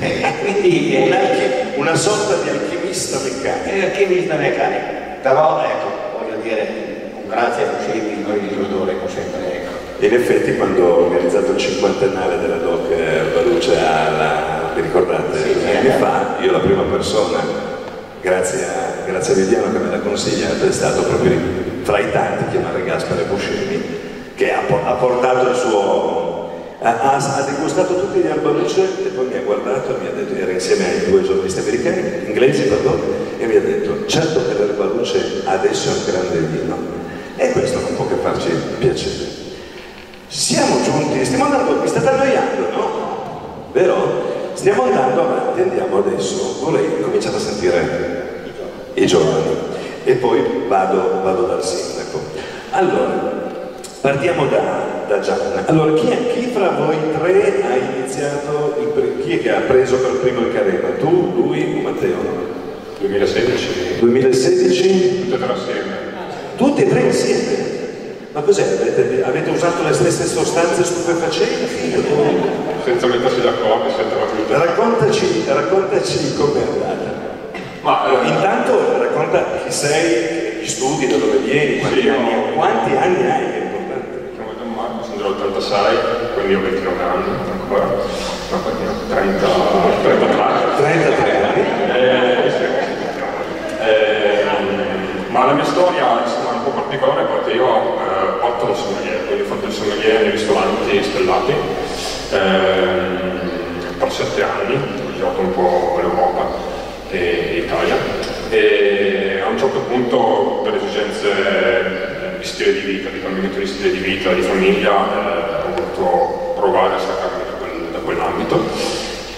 E quindi eh, Un alchi- una sorta di alchimista meccanico è chimista meccanico, però ecco, voglio dire, un grazie a Buscemi noi lo dovremo sempre, ecco. in effetti quando ho organizzato il cinquantennale della Doc eh, Baluce alla, vi ricordate, Sì, sì, anni eh. fa, io la prima persona, grazie a, grazie a Viviano che me l'ha consigliato, è stato proprio fra i tanti chiamare Gaspare Buscemi, che ha, ha portato il suo... Ha, ha- degustato tutti gli albaluce e poi mi ha guardato e mi ha detto, era insieme ai due giornalisti americani, inglesi pardon, e mi ha detto, certo che l'erbaluce adesso è un grande vino. E questo non può che farci piacere. Siamo giunti, stiamo andando, mi state annoiando, no? Vero? Stiamo andando avanti, andiamo adesso. Vorrei cominciare a sentire i giovani e poi vado, vado dal sindaco. Allora, partiamo da, da Gianna. Allora, chi, è- chi fra voi tre ha iniziato, il chi è che ha preso per primo il Carema? Tu, lui o Matteo? 2016, 2016? tutte e tre assieme. Tutti e tre insieme? Ma cos'è? Avete, avete usato le stesse sostanze stupefacenti? Senza mettersi d'accordo, senza tutto. Raccontaci, raccontaci com'è andata. Ma eh, Intanto racconta chi sei, gli studi, da dove vieni, quanti, Sì, anni, quanti anni hai, 86, quindi ho 29 anni ancora, ma 30, 33. 33 anni. Eh, eh, ma la mia storia insomma, è un po' particolare perché io eh, ho fatto un sommelier, quindi ho fatto il sommelier nei ristoranti stellati ehm, per 7 anni, ho girato un po' l'Europa e l'Italia e a un certo punto per esigenze di stile di vita, di cambiamento di stile di vita, di famiglia, eh, ho voluto provare a staccarmi da, quel- da quell'ambito,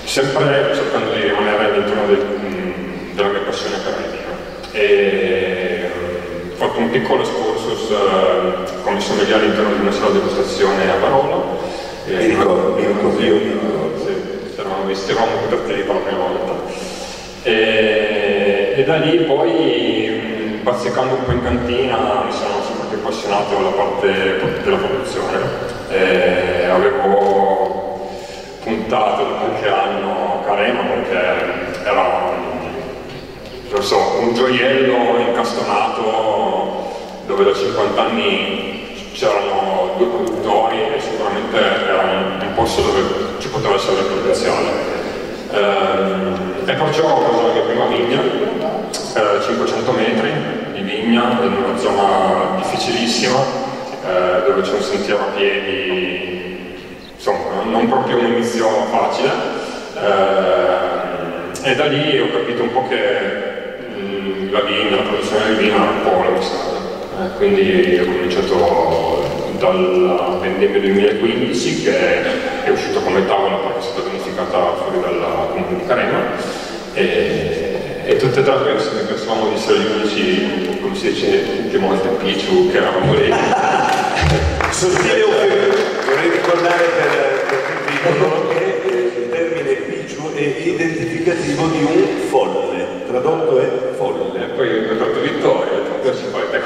sempre cercando di rimanere all'interno del- mm, della mia passione per il vino. E, fatto un piccolo excursus eh, come sommelier all'interno di una sala di degustazione a Barolo. Mi ricordo, mi ricordo, io. Sì, eravamo visti, eravamo per te per la prima volta. E, e da lì poi, mh, bazzicando un po' in cantina, mi sono più appassionato alla parte della produzione. E avevo puntato da qualche anno Carema perché era non so, un gioiello incastonato dove da 50 anni c'erano due produttori e sicuramente era un, un posto dove ci poteva essere del potenziale. Eh, e perciò ho preso la mia prima vigna, eh, 500 metri di vigna in una zona difficilissima eh, dove c'è un sentiero a piedi, insomma non proprio un inizio facile. Eh, e da lì ho capito un po' che la vigna, la produzione di vino era un po' la mia strada. Eh, quindi ho cominciato dalla vendemmia 2015 che è uscita come tavola perché è stata bonificata fuori dalla comune di Carema e, e tutte e tre pensavamo di essere gli unici, come si dice in Piemonte, Picciu, che eravamo lì. Sottile vorrei ricordare per, per tutti che il termine Picciu è identificativo di un folle, tradotto è folle. E poi ho incontrato Vittorio, ho fai te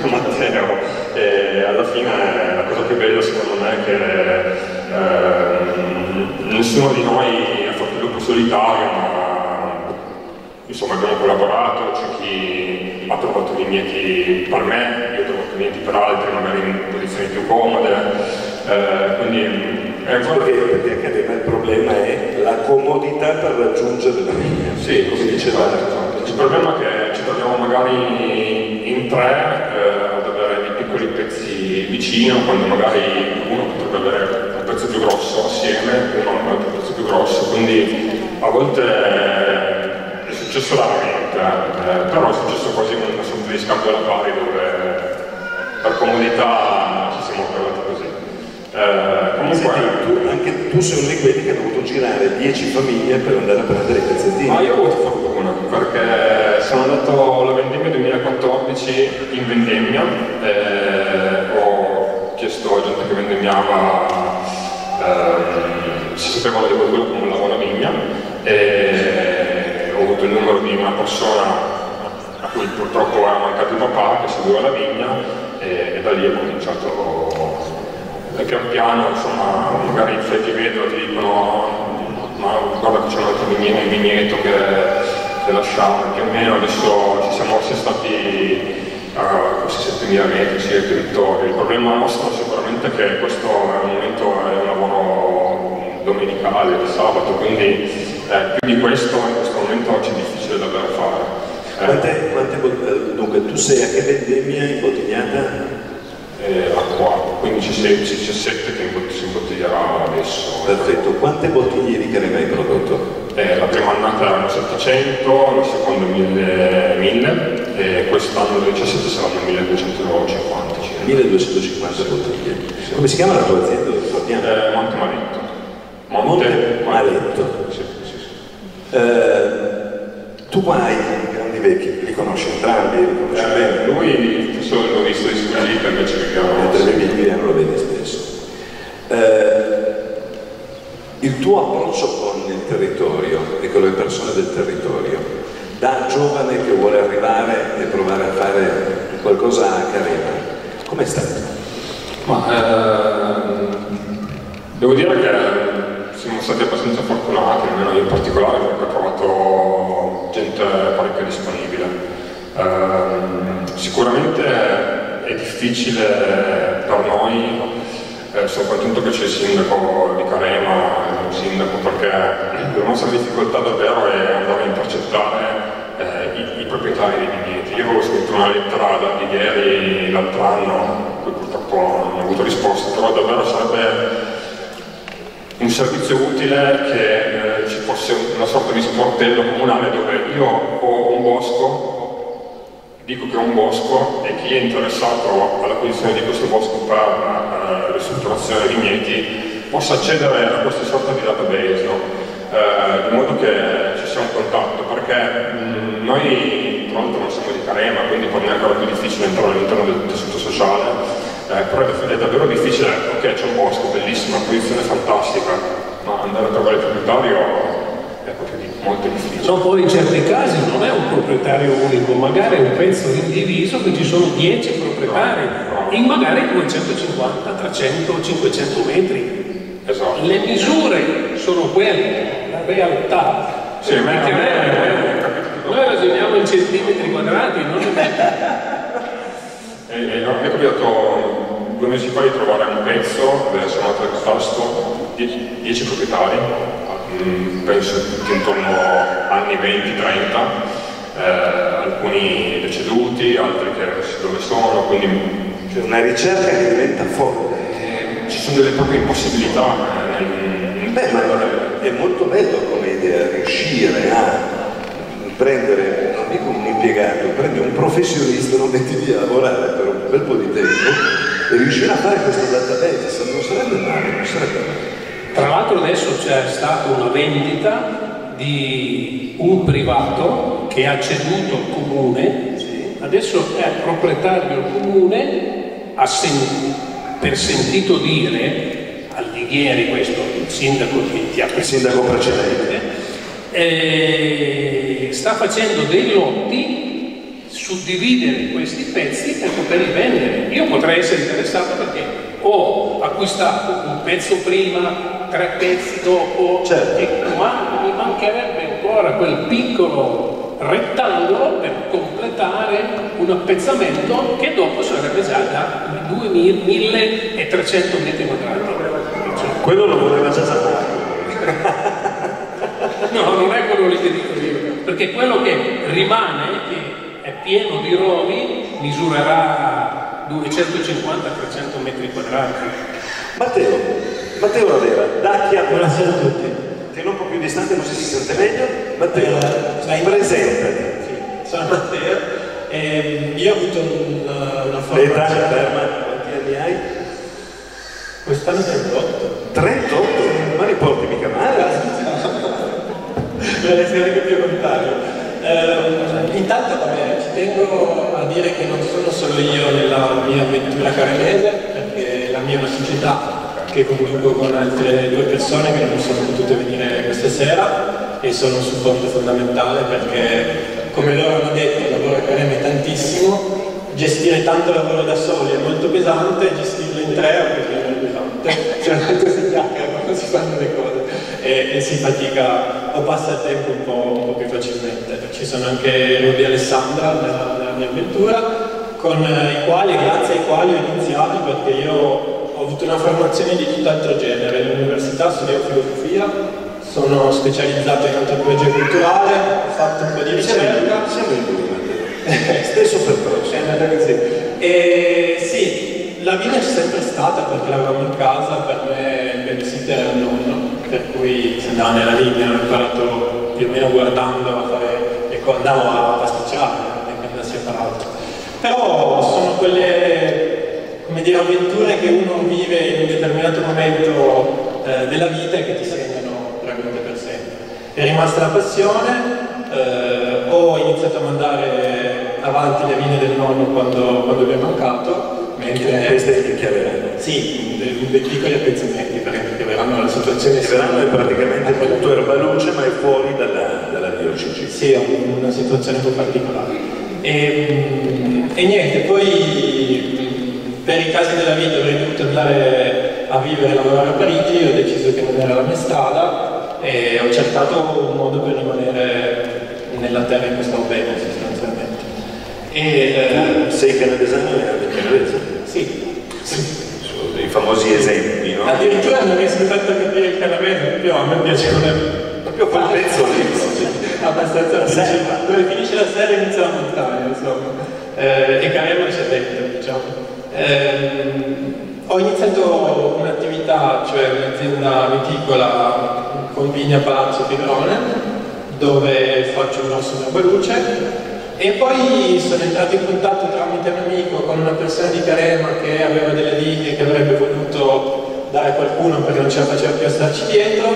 con Matteo e alla fine la cosa più bella secondo me è che eh, nessuno di noi ha fatto il lupo solitario ma insomma abbiamo collaborato, c'è chi ha trovato vigneti per me, io ho trovato vigneti per altri, magari in posizioni più comode, eh, quindi è un perché, perché Accademia il problema è la comodità per raggiungere la linea. Sì, come diceva. Il problema è che ci troviamo magari in tre eh, ad avere dei piccoli pezzi vicino, quando magari uno potrebbe avere un pezzo più grosso assieme, uno un altro pezzo più grosso, quindi a volte è successo raramente, eh, però è successo quasi una sorta di scambio alla pari dove per comodità ci siamo trovati così. Eh, comunque, Senti, tu, anche tu sei uno di quelli che ha dovuto girare 10 famiglie per andare a prendere i pezzettini. Ma io ho avuto fortuna perché sono andato alla vendemmia 2014 in vendemmia, eh, ho chiesto a gente che vendemmiava eh, se sapevano di quello come la vigna e avuto il numero di una persona a cui purtroppo era mancato il papà che seguiva la vigna e, e da lì ho cominciato e pian piano insomma magari se ti vedono ti dicono ma guarda che c'è un altro vigneto, vigneto che, che lasciamo più o meno adesso ci siamo assestati a questi 7.000 metri il territorio. Il problema nostro sicuramente è che questo è un momento è un lavoro domenicale di sabato quindi eh, più di questo momento oggi difficile davvero fare eh. quante, quante, dunque tu sei a che vendemmia imbottigliata? eh, a 4, 15, 16, 17 che si imbottiglierà adesso. Perfetto, quante bottiglie di crema hai prodotto? Eh, la prima annata erano 700, la seconda 1000, 1000 e quest'anno 2017 saranno 1250 circa. 1250 bottiglie. Sì. Come si chiama la tua azienda? Eh, Monte Maletto. Monte, Monte Maletto. Sì, sì, sì. Eh, tu hai grandi vecchi, li conosci entrambi, li conosci eh, bene. Lui solo l'ho visto di sfuggita invece Viviano. Mentre Viviano lo vedi spesso. Eh, il tuo approccio con il territorio e con le persone del territorio, da giovane che vuole arrivare e provare a fare qualcosa a Carema, com'è stato? Ma, eh, devo dire che stati abbastanza fortunati, almeno io in particolare, perché ho trovato gente parecchio disponibile. Eh, sicuramente è difficile per noi, eh, contento che c'è il sindaco di Carema, il sindaco, perché la nostra difficoltà davvero è andare a intercettare eh, i, i, proprietari dei vigneti. Io avevo scritto una lettera da Dighieri l'altro anno, purtroppo non ho avuto risposta, però davvero sarebbe un servizio utile che eh, ci fosse una sorta di sportello comunale dove io ho un bosco dico che è un bosco e chi è interessato all'acquisizione di questo bosco per uh, ristrutturazione dei vigneti possa accedere a questa sorta di database, no? uh, in modo che ci sia un contatto, perché mh, noi tra l'altro non siamo di Carema, quindi per me è ancora più difficile entrare all'interno del tessuto sociale, eh, però è davvero difficile, ok c'è un bosco, bellissima, posizione fantastica, ma andare a trovare il proprietario è proprio molto difficile. No, poi in certi casi non è un proprietario unico, magari è un pezzo indiviso che ci sono 10 proprietari, in magari 250, 300, 500 metri. Esatto. Le misure sono quelle, la realtà. Sì, ma Perché è- noi, noi ragioniamo in centimetri quadrati, non in metri. E, e mi è capitato due mesi fa di trovare un pezzo sono andato al catasto 10 proprietari, mm, penso tutti intorno anni 20-30, eh, alcuni deceduti, altri che dove sono, quindi C'è una ricerca che diventa folle. eh, ci sono delle proprie impossibilità. eh, Beh, ma è molto bello come idea riuscire a prendere, non dico un impiegato, prendere un professionista, lo metti via a lavorare per un bel po' di tempo e riuscire a fare questo database, non sarebbe male, non sarebbe male. Tra l'altro adesso c'è stata una vendita di un privato che ha ceduto al comune, adesso è proprietario il comune, ha sen- per sentito dire, Aldighieri questo, il sindaco che ti ha Il sindaco precedente. eh, sta facendo dei lotti, suddividere questi pezzi per poterli vendere. Io potrei essere interessato perché ho acquistato un pezzo prima, tre pezzi dopo, Certo. e- ma mi mancherebbe ancora quel piccolo rettangolo per completare un appezzamento che dopo sarebbe già da 2300 metri quadrati. Cioè, Quello lo voleva già sapere. No, non è quello lì che dico io, perché quello che rimane, che pieno di rovi, misurerà 250-300 metri quadrati. Matteo, Matteo Ravera, Dacchia, Buonasera a tutti. tieni un po' più distante così si sente meglio. Matteo, Eh, presentati. Sì, sono Matteo. Ehm, io ho avuto un- una L'età, formazione. ferma, quanti anni hai? Quest'anno 38. 38, ma riporti mica male. Me sei anche più contrario. Ehm, intanto vabbè, ci tengo a dire che non sono solo io nella mia avventura carenese, perché la mia è una società che conduco con altre due persone che non sono potute venire questa sera e sono un supporto fondamentale perché, come loro hanno detto, il lavoro a Careme è tantissimo, gestire tanto lavoro da soli è molto pesante, gestirlo in tre è un pochino pesante, cioè tanto si chiacchiera quando si fanno le cose e, e si fatica o passa il tempo un po', un po' più facilmente. Ci sono anche Ruby e Alessandra nella, nella mia avventura, con eh, i quali, grazie ai quali ho iniziato perché io ho avuto una formazione di tutt'altro genere. All'università studio filosofia, sono specializzato in antropologia culturale, ho fatto un po' di ricerca. Siamo in due. Stesso percorso. Andata così. E sì, la vita c'è sempre stata perché l'avevamo in casa, per me il babysitter era il nonno, per cui si andava nella linea, ho imparato più o meno guardando a fare cose, andavo a pasticciare, non è che andassi a fare altro. Però sono quelle, come dire, avventure che uno vive in un determinato momento eh, della vita e che ti segnano veramente per sempre. È rimasta la passione, eh, ho iniziato a mandare avanti le vine del nonno quando, quando mi è mancato, mentre... Queste che chiaveranno. Sì, dei, dei piccoli appezzamenti perché chiameranno la situazione... Chiaveranno è praticamente tutto erbaluce ma è fuori dalla, dalla diocesi. Sì, è una situazione un po' particolare. E, e niente, poi per i casi della vita avrei dovuto andare a vivere e lavorare a Parigi, ho deciso che non era la mia strada e ho cercato un modo per rimanere nella terra in cui stavo bene sostanzialmente. E, eh, Sei canadesano e anche canadese. sì, sì. Sono dei famosi esempi? Addirittura non riesco tanto a capire il canavese, proprio a me piace Proprio quel pezzo lì. abbastanza principale. Dove finisce la serie inizia la montagna, insomma. Eh, e Carema c'è dentro, diciamo. Ehm, ho iniziato un'attività, cioè un'azienda viticola con vigna Palazzo Pigrone, dove faccio un rosso d'erba luce e poi sono entrato in contatto tramite un amico con una persona di Carema che aveva delle dighe che avrebbe voluto dare qualcuno perché non ce la faceva più a starci dietro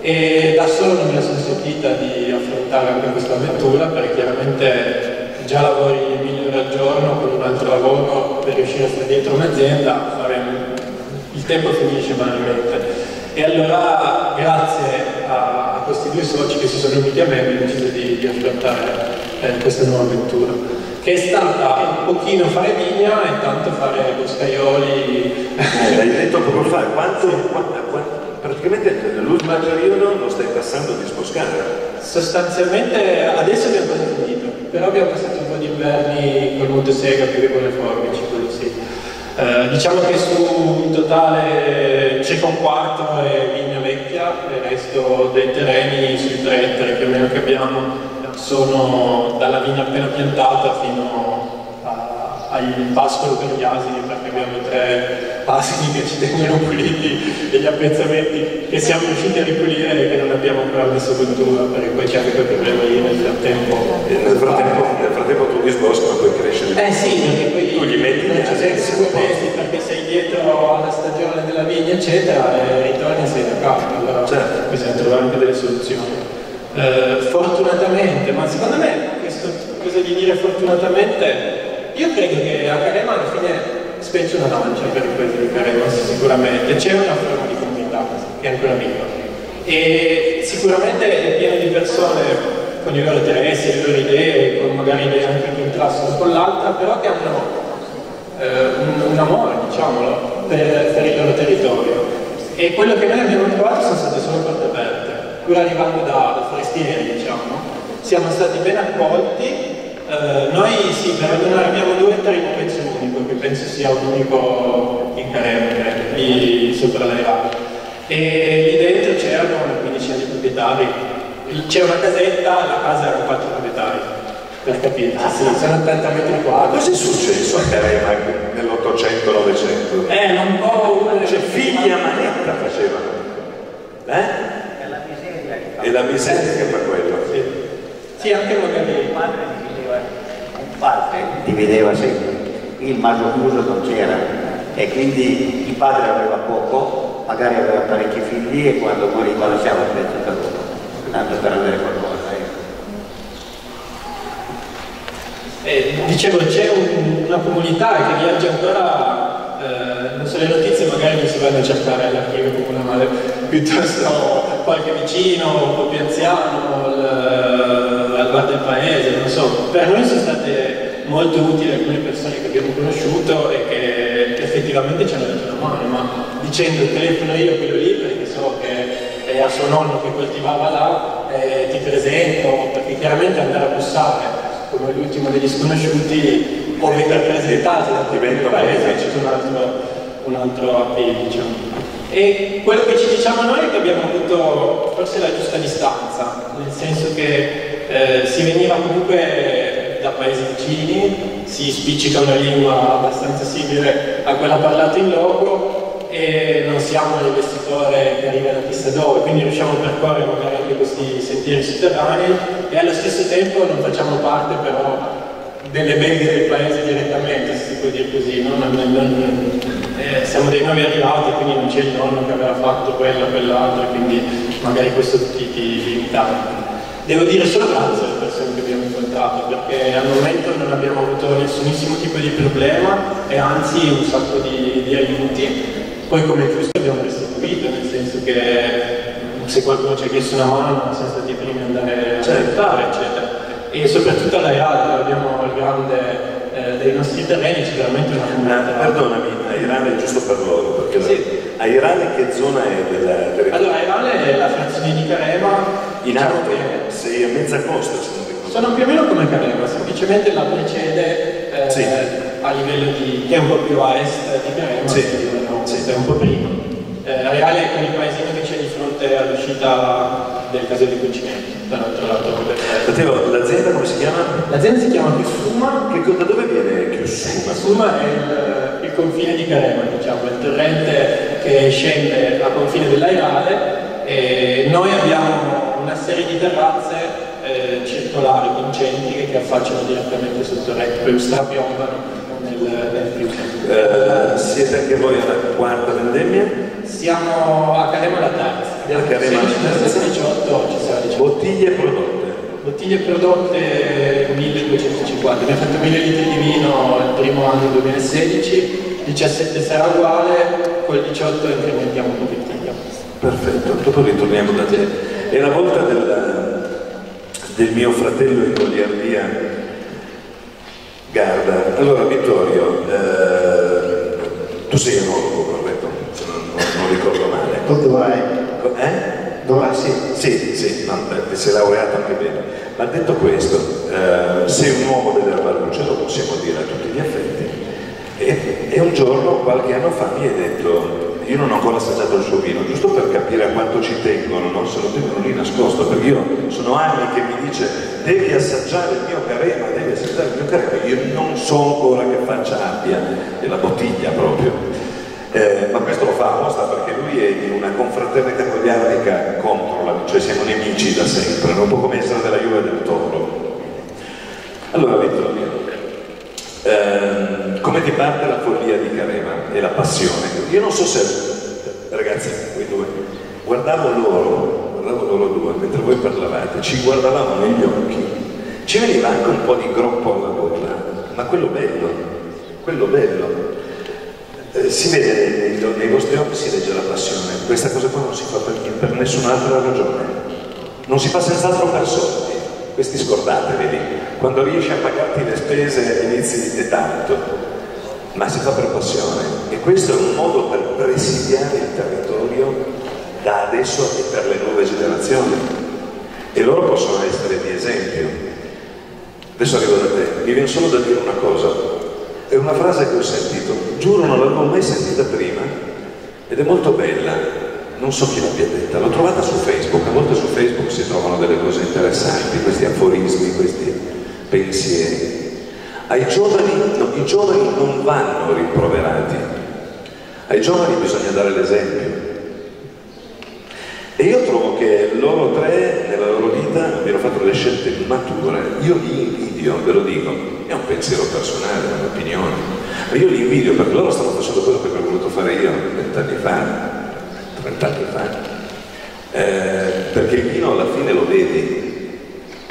e da solo non la sono sentita di affrontare anche questa avventura perché chiaramente già lavori mille ore al giorno con un altro lavoro per riuscire a stare dietro un'azienda, il tempo finisce banalmente. E allora, grazie a, a questi due soci che si sono uniti a me, abbiamo deciso di, di affrontare eh, questa nuova avventura, che è stata un pochino fare vigna e tanto fare boscaioli. Eh, l'hai detto poco fa, quanto, quanto, quanto praticamente nell'ultimo periodo lo stai passando di sboscare. Sostanzialmente adesso abbiamo finito, però abbiamo passato un po' di inverni col Monte Sega più che con le forbici, quello sì. Eh, diciamo che su in totale circa un quarto è vigna vecchia, il resto dei terreni sui tre ettari più o meno che abbiamo sono dalla vigna appena piantata fino a, al pascolo per gli asini, perché abbiamo tre asini che ci tengono puliti e gli appezzamenti che siamo riusciti a ripulire e che non abbiamo ancora messo cultura, perché poi c'è anche quel problema lì nel frattempo. E nel frattempo, nel frattempo tu disboschi ma poi cresce. Eh sì, perché poi Tu gli metti non ci sei mesi perché sei dietro alla stagione della vigna, eccetera, e ritorni e sei da capo. Allora Certo. bisogna trovare anche delle soluzioni. Eh, fortunatamente, ma secondo me questo cosa di dire fortunatamente, io credo che a Carema alla fine specie una lancia per i paesi di Carema, sicuramente, c'è una forma di comunità che è ancora viva. E sicuramente è pieno di persone con i loro interessi, le loro idee, con magari idee anche in contrasto con l'altra, però che hanno eh, un, un amore, diciamolo, per, per il loro territorio. E quello che noi abbiamo trovato sono state solo porte aperte, pur arrivando da, da forestieri, diciamo. Siamo stati ben accolti. Eh, noi sì, per ragionare abbiamo due ettari in pezzo unico, che penso sia un unico in Careme, lì sopra l'Airale. E lì dentro c'erano una quindicina di proprietari. C'è una casetta, la casa erano quattro proprietari, per capirci, sì, sono 80 metri quadri. Cosa è successo a Carema nell'800-900? Eh, un po' uno delle Cioè figli a manetta facevano. Eh? È la miseria che fa. E la miseria che fa quello. Sì, sì anche magari Il padre divideva un parte. divideva sempre. Il maso chiuso non c'era e quindi il padre aveva poco, magari aveva parecchi figli e quando moriva lasciava il pezzo per loro, tanto per avere qualcosa. ecco. Eh, dicevo, c'è un- una comunità che viaggia ancora, eh, so, le notizie magari non si vanno a cercare all'archivio comunale, piuttosto qualche vicino, un po' più anziano, al, al bar del paese, non so. Per noi sono state molto utili alcune persone che abbiamo conosciuto e che effettivamente ci hanno dato una mano, ma dicendo telefono io a quello lì perché so che era suo nonno che coltivava là, eh, ti presento, perché chiaramente andare a bussare come l'ultimo degli sconosciuti o venire presentati da Diventa un paese difficile. un altro, un altro appeal, diciamo. E quello che ci diciamo noi è che abbiamo avuto forse la giusta distanza, nel senso che eh, si veniva comunque da paesi vicini, si spiccica una lingua abbastanza simile a quella parlata in loco e non siamo l'investitore che arriva da chissà dove, quindi riusciamo a percorrere magari anche questi sentieri sotterranei e allo stesso tempo non facciamo parte però delle belghe del paese direttamente, si può dire così, no? Non- non- non- eh, siamo dei nuovi arrivati, quindi non c'è il nonno che aveva fatto quello, quell'altro, e quindi magari questo ti, ti limitava. Devo dire solo grazie alle persone che abbiamo incontrato, perché al momento non abbiamo avuto nessunissimo tipo di problema e anzi un sacco di, di aiuti. Poi come giusto abbiamo restituito, nel senso che mm, se qualcuno ci ha chiesto una mano siamo stati i primi ad andare a aiutare, eccetera. E soprattutto all'Airale, dove abbiamo il grande dei nostri terreni, c'è veramente una Ah, comunità. perdonami, Airale è giusto per loro, perché Sì. Airale che zona è del territorio? Allora, Airale è la frazione di Carema. In diciamo alto, che- sei a mezza costa ricordo. Sono più o meno come Carema, semplicemente la precede eh, Sì. a livello di... che è un po' più a est di Carema, Sì. no, Sì. è un po' prima. Eh, Airale è quel paesino che c'è di fronte all'uscita del caso di dall'altro lato Matteo, l'azienda come si chiama? L'azienda si chiama Chiusuma, Che, da dove viene Chiusuma? Chiusuma è il, il confine di Carema, diciamo, il torrente che scende a confine dell'Airale e noi abbiamo una serie di terrazze eh, circolari, concentriche, che affacciano direttamente sul torrente, poi strapiombano nel, nel fiume. Eh, siete anche voi alla quarta vendemmia? Siamo a Carema la terza, abbiamo A Carema la 16, terza. 18, ci sarà 18. Bottiglie prodotte. Bottiglie prodotte 1250, abbiamo fatto 1000 litri di vino il primo anno 2016, 17 sarà uguale, col 18 incrementiamo un pochettino. Perfetto, dopo ritorniamo da te. È la volta del, del mio fratello in goliardia Garda. Allora Vittorio, eh, tu sei enologo, corretto? Se non, non, ricordo male. Dov'è? Eh? Dov'è? Sì. Sì, sì, no, beh, sei laureato anche bene. Ma detto questo, eh, sei un uomo dell'erba luce, lo possiamo dire a tutti gli effetti. E, e un giorno, qualche anno fa, mi hai detto, io non ho ancora assaggiato il suo vino, giusto per capire a quanto ci tengono, no? se lo tengono lì nascosto, perché io sono anni che mi dice devi assaggiare il mio carema, devi assaggiare il mio carema, io non so ancora che faccia abbia, è la bottiglia proprio. Eh, ma questo lo fa apposta perché lui è in una confraternita goliardica contro la, cioè siamo nemici da sempre, non può come essere della Juve del Toro. Allora Vittorio, ehm, come ti parte la follia di Carema e la passione? Io non so se, ragazzi, voi due, guardavo loro, guardavo loro due, mentre voi parlavate, ci guardavamo negli occhi, ci veniva anche un po' di groppo alla gola, ma quello bello, quello bello. Eh, si vede nei, nei, vostri occhi, si legge la passione, questa cosa qua non si fa per, per nessun'altra ragione, non si fa senz'altro per soldi, questi scordatevi quando riesci a pagarti le spese inizi di tanto, ma si fa per passione. E questo è un modo per presidiare il territorio da adesso e per le nuove generazioni. E loro possono essere di esempio. Adesso arrivo da te, mi viene solo da dire una cosa, è una frase che ho sentito, giuro non l'avevo mai sentita prima ed è molto bella, non so chi l'abbia detta, l'ho trovata su Facebook, a volte su Facebook si trovano delle cose interessanti, questi aforismi, questi pensieri. Ai giovani, no, I giovani non vanno rimproverati, ai giovani bisogna dare l'esempio. E io trovo che loro tre nella loro vita abbiano fatto delle scelte mature. Io li invidio, ve lo dico, è un pensiero personale, è un'opinione, ma io li invidio perché loro stanno facendo quello che avrei voluto fare io vent'anni fa, trent'anni fa. Eh, perché il vino alla fine lo vedi,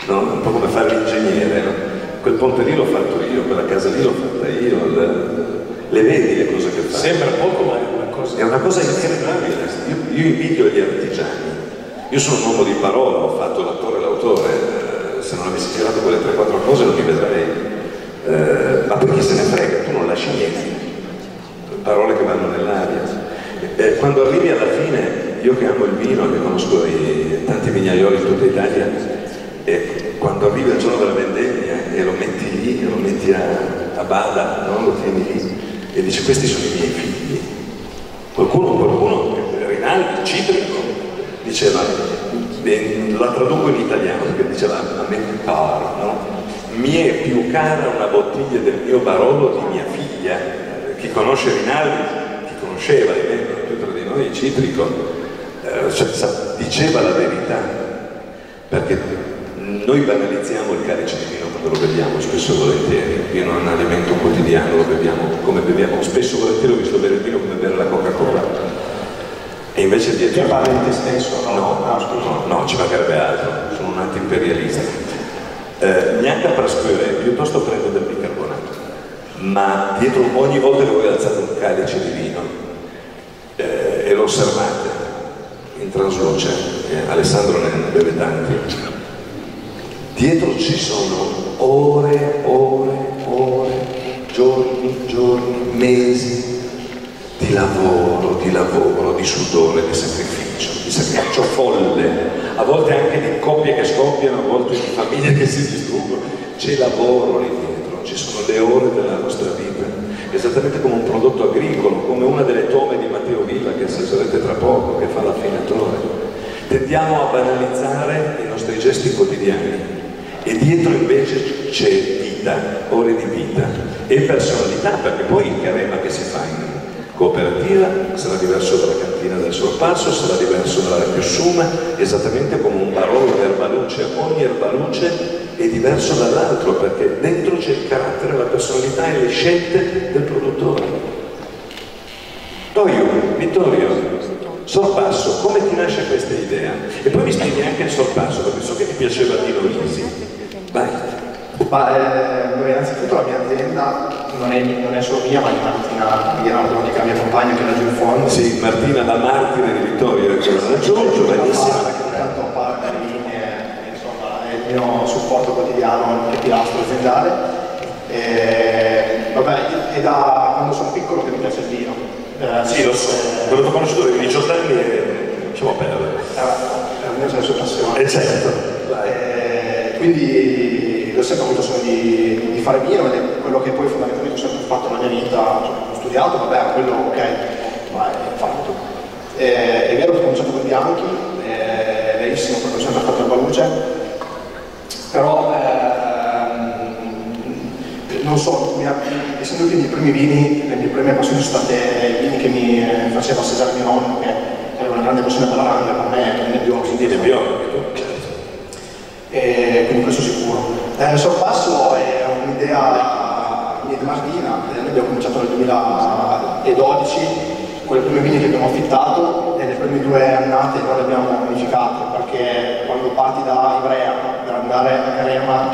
no? un po' come fare l'ingegnere, no? quel ponte lì l'ho fatto io, quella casa lì l'ho fatta io, le, le vedi le cose che fai. Sembra poco ma è una cosa... È una cosa incredibile, io, io invidio gli artigiani, io sono un uomo di parola, ho fatto l'attore e l'autore, eh, se non avessi girato quelle 3-4 cose non mi vedrei, eh, ma poi chi se ne frega, tu non lasci niente, parole che vanno nell'aria. Eh, quando arrivi alla fine, io che amo il vino, che conosco i, tanti vignaioli in tutta Italia, e quando arrivi al giorno della vendemmia e lo metti lì, lo metti a, a bada, no? lo tieni lì, e dici questi sono i miei figli. Qualcuno, qualcuno, Rinaldi, Citrico, diceva, la traduco in italiano perché diceva a me caro, no? Mi è più cara una bottiglia del mio Barolo di mia figlia, chi conosce Rinaldi, chi conosceva me, più tra di noi, Citrico, eh, cioè, diceva la verità, perché noi banalizziamo il calice di vino quando lo beviamo, spesso e volentieri, il vino è un alimento quotidiano, lo beviamo come beviamo, spesso e volentieri ho visto bere il vino come bere la Coca-Cola. E invece dietro... Che parli di te stesso, no? No, no, scusa, no, ci mancherebbe altro, sono un anti-imperialista. Eh, neanche a Prasquere, piuttosto prendo del bicarbonato, ma dietro ogni volta che voi alzate un calice di vino eh, e lo osservate in trasluce, eh, Alessandro ne beve tanti, dietro ci sono ore, ore, ore, giorni, giorni, mesi di lavoro, di lavoro, di sudore, di sacrificio, di sacrificio folle, a volte anche di coppie che scoppiano, a volte di famiglie che si distruggono, c'è lavoro lì dietro, ci sono le ore della nostra vita, esattamente come un prodotto agricolo, come una delle tome di Matteo Villa che assaggerete tra poco, che fa l'affinatore. Tendiamo a banalizzare i nostri gesti quotidiani. E dietro invece c'è vita, ore di vita e personalità, perché poi il carema che si fa in cooperativa sarà diverso dalla cantina del sorpasso, sarà diverso dalla più suma, esattamente come un barolo di erbaluce, ogni erbaluce è diverso dall'altro perché dentro c'è il carattere, la personalità e le scelte del produttore. Toio, Vittorio, sorpasso, come ti nasce questa idea? E poi mi spieghi anche il sorpasso, perché so che ti piaceva Dino Risi, Ma eh, innanzitutto la mia azienda non è, non è solo mia, ma di Martina Ghirardo, che è la mia compagna che è laggiù in fondo. Sì, Martina la martire di Vittorio, che cosa raggiunto, benissimo. Tanto paga le linee, insomma, è il mio supporto quotidiano, il pilastro aziendale. E, vabbè, è da quando sono piccolo che mi piace il vino. Eh, Sì, lo so, quando ti ho conosciuto avevi 18 anni e lasciamo perdere. Era la mia sua passione. E certo, Eh, quindi sempre avuto sogno di, di fare vino ed è quello che poi fondamentalmente ho sempre fatto nella mia vita, cioè, ho studiato, vabbè, quello ok, ma è fatto. Eh, è vero che ho cominciato con i bianchi, eh, è verissimo perché ho sempre fatto alba luce, però ehm, non so, mi ha- essendo che i miei primi vini, le mie prime passioni sono state i vini che mi faceva assaggiare mio nonno, che aveva una grande passione per la ranga, per me è nebbiolo, quindi è biologico, certo. E quindi questo sicuro. Eh, sorpasso è un'idea di Martina, eh, noi abbiamo cominciato nel 2012 con le prime vini che abbiamo affittato e le prime due annate noi le abbiamo bonificate perché quando parti da Ivrea per andare a Carema,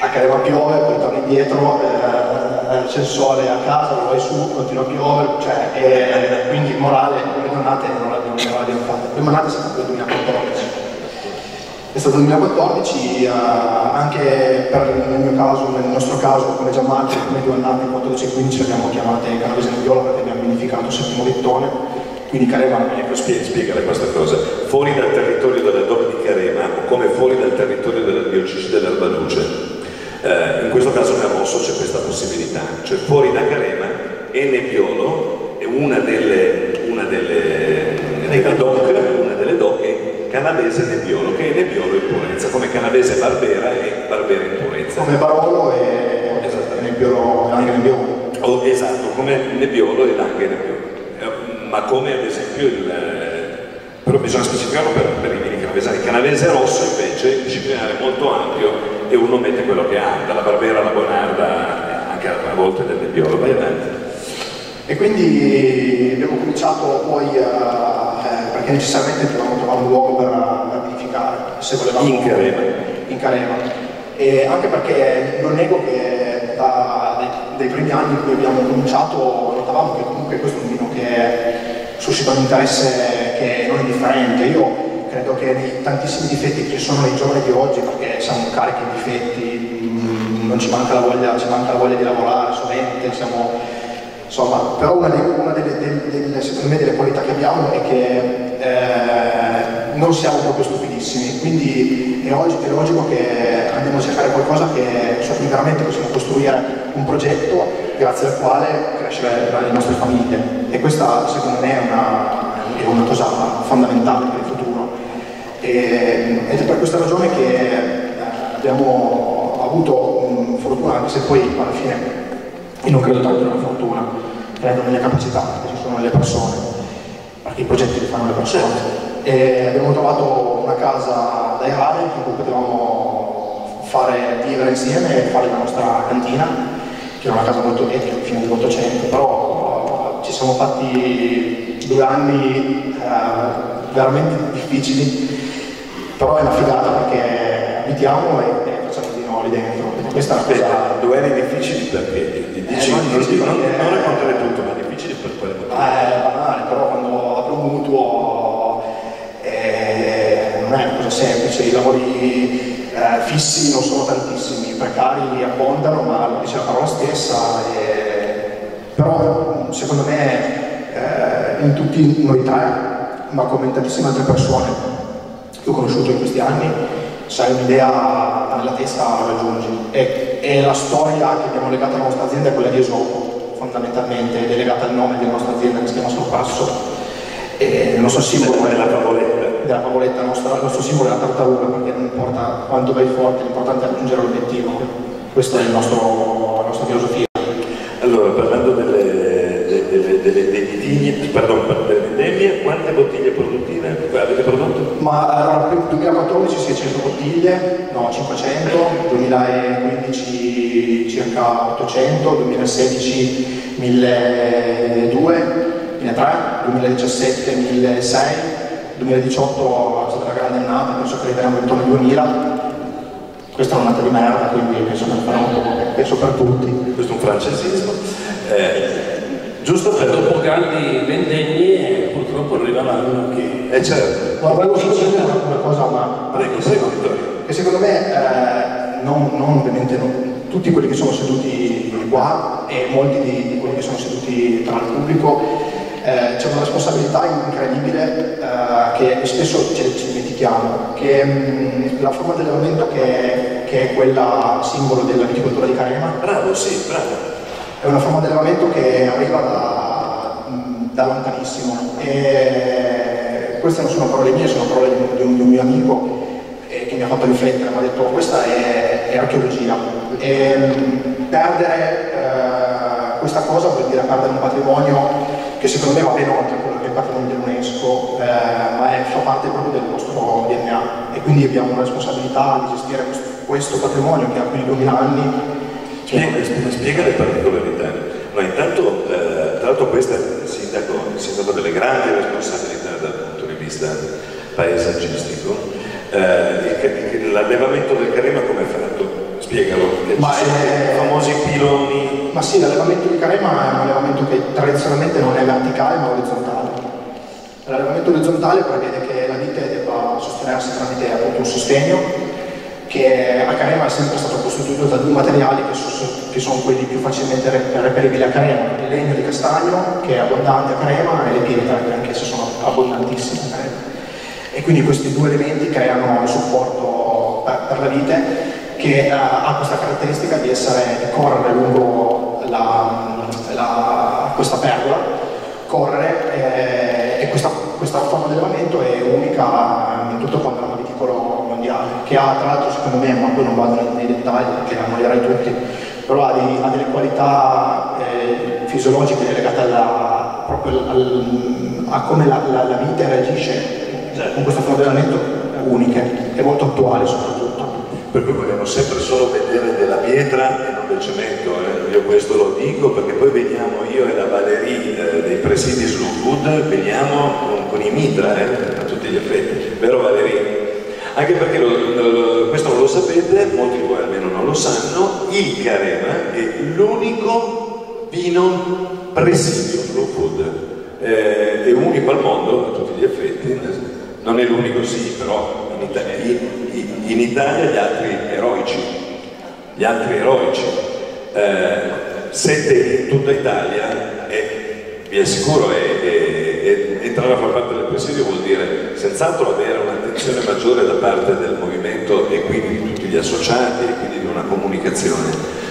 a Carema piove, poi torni indietro, eh, il sole a casa, lo vai su, continua a piovere, cioè, e quindi il morale, le prime annate non le abbiamo, non le abbiamo fatte, le prime annate sono state nel 2014. È stato il 2014, eh, anche per, nel mio caso, nel nostro caso, come già Marco, come due annate, 14 e 15 le abbiamo chiamate Canavese Viola perché abbiamo vinificato il settimo lettone, quindi Carema Ecco, spie- spiegale questa cosa. Fuori dal territorio della DOC di Carema, o come fuori dal territorio della diocesi dell'Erba Luce, eh, in questo caso nel rosso c'è questa possibilità, cioè fuori da Carema è Nebbiolo, è una delle, una delle, delle DOC, Canavese Nebbiolo, che è Nebbiolo in purezza, come Canavese Barbera e Barbera in purezza. come Barolo e, Nebbiolo, anche Nebbiolo. Oh, esatto, come Nebbiolo e Langhe Nebbiolo. Eh, Ma come ad esempio il... eh, però bisogna specificarlo per, per i vini canavesani. Canavese rosso invece, disciplinare molto ampio e uno mette quello che ha, dalla Barbera alla Bonarda, anche a volte del Nebbiolo. Vai avanti. E quindi abbiamo cominciato poi, eh, eh, perché necessariamente dovevamo trovare un luogo per, per vinificare, se volevamo... In Carema. In Carema. E anche perché non nego che da- dai, dai primi anni in cui abbiamo cominciato notavamo che comunque questo è un vino che suscita un interesse che non è differente. Io credo che nei tantissimi difetti che sono nei giovani di oggi, perché siamo carichi di difetti, mm, non ci manca la voglia, ci manca la voglia di lavorare sovente, siamo Insomma, però una, dei- una delle, delle- delle- secondo me delle qualità che abbiamo è che eh, non siamo proprio stupidissimi, quindi è, oggi- è logico che andiamo a cercare qualcosa che, su cui veramente possiamo costruire un progetto grazie al quale crescere le nostre famiglie. E questa secondo me è una, è una cosa fondamentale per il futuro. E- ed è per questa ragione che eh, abbiamo avuto mm, fortuna, anche se poi alla fine io non credo tanto nella fortuna, credo nelle capacità che ci sono nelle persone, perché i progetti li fanno le persone. E abbiamo trovato una casa da Irade in cui potevamo fare, vivere insieme e fare la nostra cantina, che era una casa molto vecchia, di fine dell'Ottocento, però ci siamo fatti due anni eh, veramente difficili, però è una figata perché abitiamo e, e facciamo di nuovo dentro. Questa è cosa Aspetta, due anni difficili perché? Dici, non non, difficili non, perché- non raccontare tutto, ma difficili per quale motivo? Eh, banale, però quando apro un mutuo eh, non è una cosa semplice, i lavori eh, fissi non sono tantissimi, i precari abbondano, ma lo dice la parola stessa, però secondo me eh, in tutti noi tre, ma come in tantissime altre persone che ho conosciuto in questi anni, sai un'idea nella testa la raggiungi e, e la storia che abbiamo legato alla nostra azienda è quella di Esopo fondamentalmente ed è legata al nome della nostra azienda che si chiama Sorpasso e il nostro simbolo È la favoletta. della favoletta, il nostro, il nostro simbolo è la tartaruga perché non importa quanto vai forte, l'importante è raggiungere l'obiettivo questa è il nostro- la nostra filosofia Allora, parlando delle, delle, delle, dei vitigni, pardon, delle vendemmie, quante bottiglie produttive avete prodotto? Ma allora, per il 2014 600 bottiglie, no 500, 2015 circa 800, 2016 1200, 2003, 2017 1600, 2018 è stata una grande annata, penso che arriveremo intorno ai 2000 questa è una nata di merda, quindi penso po', penso per tutti. Questo è un francesismo. Eh, giusto per... Dopo grandi vendemmie purtroppo arriva l'anno che... Eh certo. Ma volevo solo dire una, una cosa, ma Prego, prego Vittorio. che secondo me, eh, non, non ovviamente non- tutti quelli che sono seduti qua e molti di, di quelli che sono seduti tra il pubblico, eh, c'è una responsabilità incredibile eh, che spesso ci, ci dimentichiamo, che mh, la forma di allevamento che, che è quella simbolo della viticoltura di Carema Bravo, sì, bravo. È una forma di allevamento che arriva da, da lontanissimo. E queste non sono parole mie, sono parole di un, di un- mio amico eh, che mi ha fatto riflettere, mi ha detto questa è, è archeologia e mh, perdere eh, questa cosa vuol dire perdere un patrimonio che secondo me va ben oltre quello che è il patrimonio dell'UNESCO, eh, ma è, fa parte proprio del nostro DNA e quindi abbiamo una responsabilità di gestire questo, questo patrimonio che ha più di 2000 anni Spiega, spiega le particolarità. No, intanto, eh, tra l'altro questo è il sindaco, il sindaco delle grandi responsabilità dal punto di vista paesaggistico. Eh, l'allevamento del Carema come è fatto? Spiegalo. Ma ci sono è- i famosi piloni. Ma sì, l'allevamento di Carema è un allevamento che tradizionalmente non è verticale ma orizzontale. L'allevamento orizzontale prevede che la vite debba sostenersi tramite appunto un sostegno che a è sempre stato costituito da due materiali che, so- che sono quelli più facilmente re- reperibili a Carema, il legno di castagno che è abbondante a Carema e le pietre che anch'esse sono abbondantissime a Carema. E quindi questi due elementi creano il supporto per, per la vite che eh, ha questa caratteristica di essere di correre lungo la- la- questa pergola, correre eh, e questa, questa forma di allevamento è unica in tutto il panorama viticolo mondiale, che ha tra l'altro secondo me, ma poi non vado nei, dettagli perché annoierei tutti, però ha, dei- ha delle qualità eh, fisiologiche legate alla, proprio al- a come la, la, la vite reagisce con questo allenamento uniche e molto attuali soprattutto. Per cui vogliamo sempre solo vedere della pietra e non del cemento, eh. io questo lo dico perché poi veniamo io e la Valerie eh, dei presidi Slow Food, veniamo con, con i mitra eh, a tutti gli effetti, vero Valerie? Anche perché lo- questo non lo sapete, molti di voi almeno non lo sanno, il Carema è l'unico vino presidio Slow Food, eh, è unico al mondo a tutti gli effetti, non è l'unico sì, però in Italia, in- in Italia gli altri eroici, gli altri eroici, eh, sette in tutta Italia e vi assicuro è, è- entrare a far parte del presidio vuol dire senz'altro avere un'attenzione maggiore da parte del movimento e quindi di tutti gli associati e quindi di una comunicazione,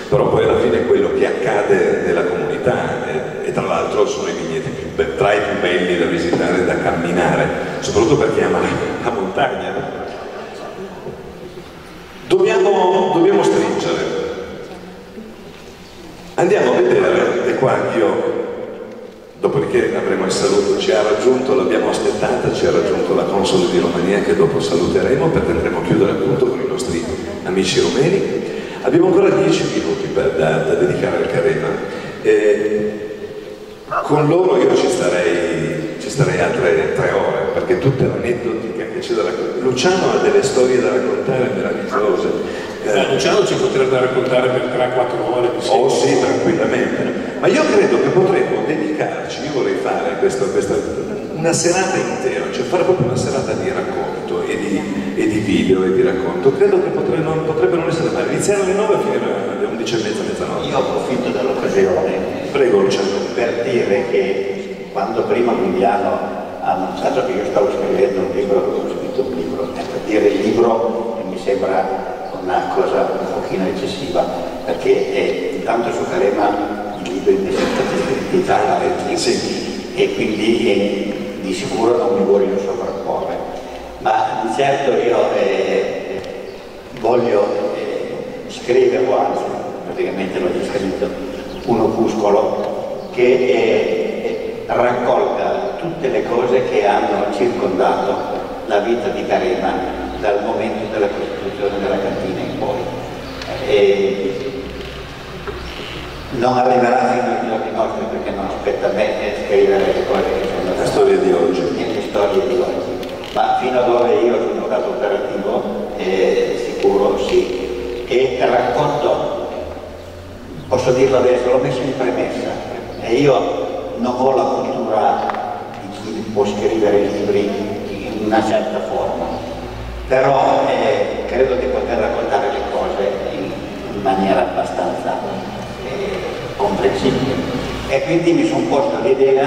però poi alla fine quello che accade nella comunità e, e tra l'altro sono i vigneti tra i più belli da visitare, da camminare, soprattutto per chi ama la montagna. Dobbiamo, dobbiamo stringere. Andiamo a vedere, e qua io, dopodiché avremo il saluto, ci ha raggiunto, l'abbiamo aspettata, ci ha raggiunto la console di Romania che dopo saluteremo perché andremo a chiudere appunto con i nostri amici romeni. Abbiamo ancora dieci minuti per- da, da dedicare al Carema. E con loro io ci starei, ci starei altre tre ore, perché tutte le che c'è da raccontare. Luciano ha delle storie da raccontare meravigliose. Eh, Luciano ci potrebbe raccontare per 3-4 ore. Oh sì, tranquillamente. Ma io credo che potremmo dedicarci, io vorrei fare questa, questa- una serata intera, cioè fare proprio una serata di racconto e di, e di video e di racconto. Credo che potre- non, potrebbe non essere male. Iniziare alle 9 e finire alle 11 e mezza, mezzanotte. Io approfitto dell'occasione Prego Luciano. per dire che quando prima Gugliano ha annunciato che io stavo scrivendo un libro, ho scritto un libro, per dire il libro mi sembra una cosa un pochino eccessiva, perché è, intanto su Calema i libri ne sono stati scritti già parecchi Sì. e quindi eh, di sicuro non mi voglio sovrapporre. Ma di certo io eh, voglio eh, scrivere, o anzi praticamente l'ho già scritto, un opuscolo che eh, raccolga tutte le cose che hanno circondato la vita di Carema dal momento della costituzione della in poi. E non arriverà fino ai giorni nostri perché non aspetta a me a scrivere le cose che sono La storia di oggi. nelle storie di oggi. Ma fino a dove io sono stato operativo, eh, sicuro sì, e racconto, posso dirlo adesso, l'ho messo in premessa, e io non ho la cultura di chi può scrivere libri in una certa forma, però eh, credo di poter raccontare le cose in, in maniera abbastanza eh, comprensibile. E quindi mi sono posto l'idea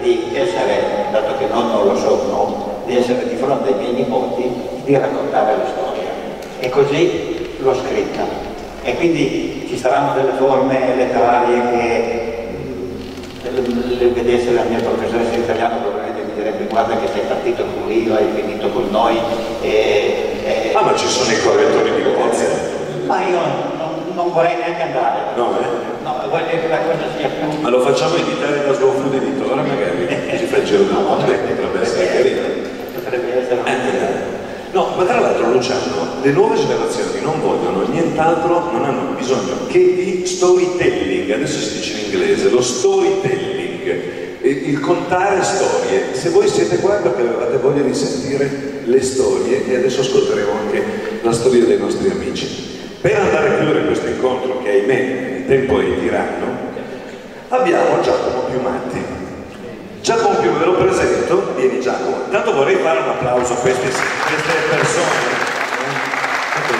di essere, dato che non, non lo sono, di essere di fronte ai miei nipoti, di raccontare la storia. E così l'ho scritta. E quindi ci saranno delle forme letterarie che le vedesse la mia professoressa di italiano probabilmente mi direbbe guarda che sei partito con lui, hai finito con noi. E, e... Ah, ma ci sono i correttori di voce. Ma io non, vorrei neanche andare. No, eh? No, voglio che la cosa sia più... Ma lo facciamo editare da Slow Food Editore magari, ci fa il giro del mondo, potrebbe essere carino. Potrebbe essere Eh, No, ma tra l'altro Luciano, le nuove generazioni non vogliono nient'altro, non hanno bisogno che di storytelling, adesso si dice in inglese, lo storytelling, il contare storie. Se voi siete qua perché avevate voglia di sentire le storie e adesso ascolteremo anche la storia dei nostri amici. Per andare a chiudere questo incontro, che ahimè il tempo è tiranno, abbiamo Giacomo Piumatti. Giacomo Piumatti, ve lo presento, vieni Giacomo. Intanto vorrei fare un applauso a queste, queste persone. Ecco.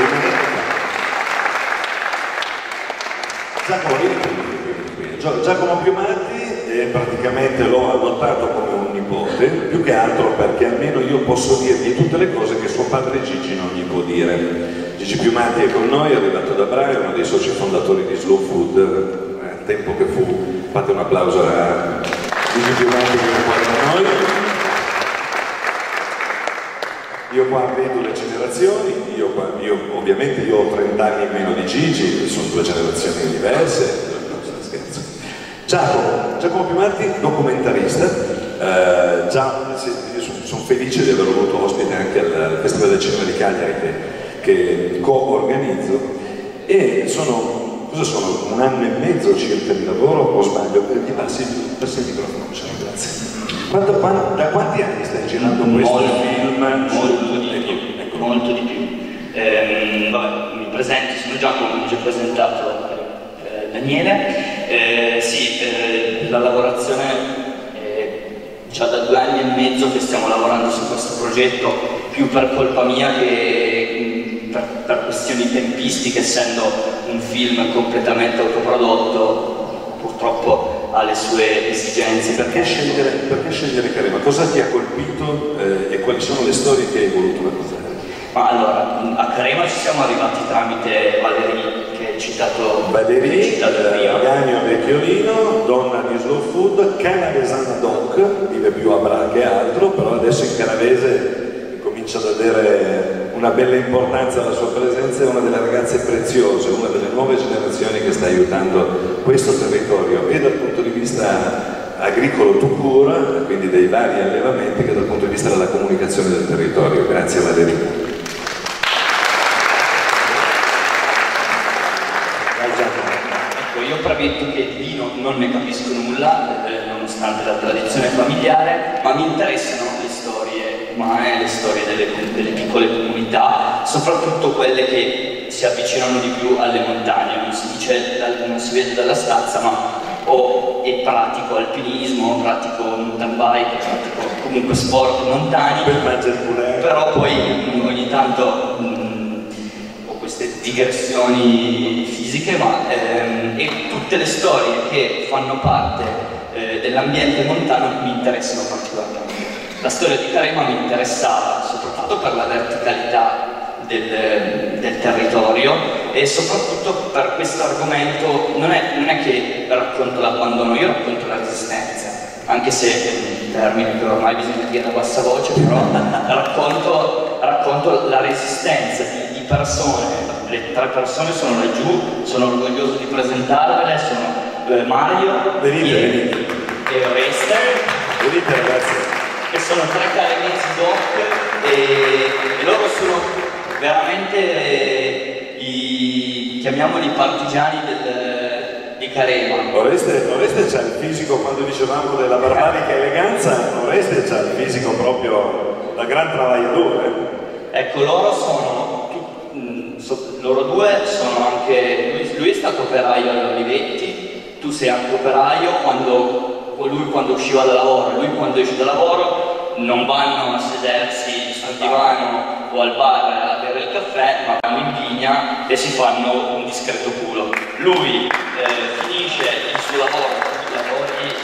Giacomo, vieni qui, Giacomo Piumatti eh, praticamente l'ho adottato come un nipote, più che altro perché almeno io posso dirgli tutte le cose che suo padre Gigi non gli può dire. Gigi Piumatti è con noi, è arrivato da Bra, è uno dei soci fondatori di Slow Food, eh, al tempo che fu, fate un applauso a Gigi Piumatti che è qua con noi. Io qua vedo le generazioni, io, qua- io- ovviamente io ho 30 anni in meno di Gigi, sono due generazioni diverse. Giacomo, Giacomo Piumatti, documentarista, eh, già sono, sono felice di averlo avuto ospite anche al, al Festival del Cinema di Cagliari che, che co-organizzo e sono, cosa sono, un anno e mezzo circa di lavoro o sbaglio? Eh, Gli passi, passi il microfono, Luciano, grazie. Quanto- quan- da quanti anni stai girando questo Molto, film? molto di più, molto di più. Ehm, vabbè, mi presento, sono Giacomo, come già presentato eh, Daniele. Eh, sì, eh, la lavorazione è già da due anni e mezzo che stiamo lavorando su questo progetto, più per colpa mia che mh, per, per questioni tempistiche, essendo un film completamente autoprodotto, purtroppo ha le sue esigenze. Perché scegliere, perché scegliere Carema? Cosa ti ha colpito eh, e quali sono le storie che hai voluto raccontare? Ma allora, a Crema ci siamo arrivati tramite Valerie, citato, hai citato Ganio Vecchiolino, donna di Slow Food, canavesana doc, vive più a Bra che altro, però adesso in canavese comincia ad avere una bella importanza la sua presenza, è una delle ragazze preziose, una delle nuove generazioni che sta aiutando questo territorio e dal punto di vista agricolo to court, quindi dei vari allevamenti, che dal punto di vista della comunicazione del territorio. Grazie Valeria. Ecco, io premetto che di vino non ne capisco nulla, eh, nonostante la tradizione familiare, ma mi interessano le storie umane, le storie delle, delle piccole comunità, soprattutto quelle che si avvicinano di più alle montagne, non si, dice, non si vede dalla stazza, ma o e pratico alpinismo, pratico mountain bike, pratico comunque sport montani, però poi mm, ogni tanto mm, ho queste digressioni fisiche, ma ehm, e tutte le storie che fanno parte eh, dell'ambiente montano mi interessano particolarmente. La storia di Carema mi interessava soprattutto per la verticalità del, del territorio e soprattutto per questo argomento non è, non è che racconto l'abbandono, io racconto la resistenza, anche se è un termine che ormai bisogna dire a bassa voce, però racconto, racconto la resistenza di, di persone, le tre persone sono laggiù, sono orgoglioso di presentarvele, sono eh, Mario, Venite, Pier- venite. e Oreste Venite ragazzi. che sono tre carenesi doc e, e loro sono veramente eh, i, chiamiamoli partigiani del, di Carema. Oreste, Oreste c'ha il fisico, quando dicevamo della barbarica eleganza, Oreste c'ha il fisico proprio da gran travagliatore. Ecco, loro sono, so- loro due sono anche, lui, lui è stato operaio all'Olivetti, tu sei anche operaio, quando, lui quando usciva da lavoro, lui quando esce da lavoro non vanno a sedersi sul divano o al bar a il caffè, ma vanno in vigna e si fanno un discreto culo. Lui eh, finisce il suo lavoro, lavori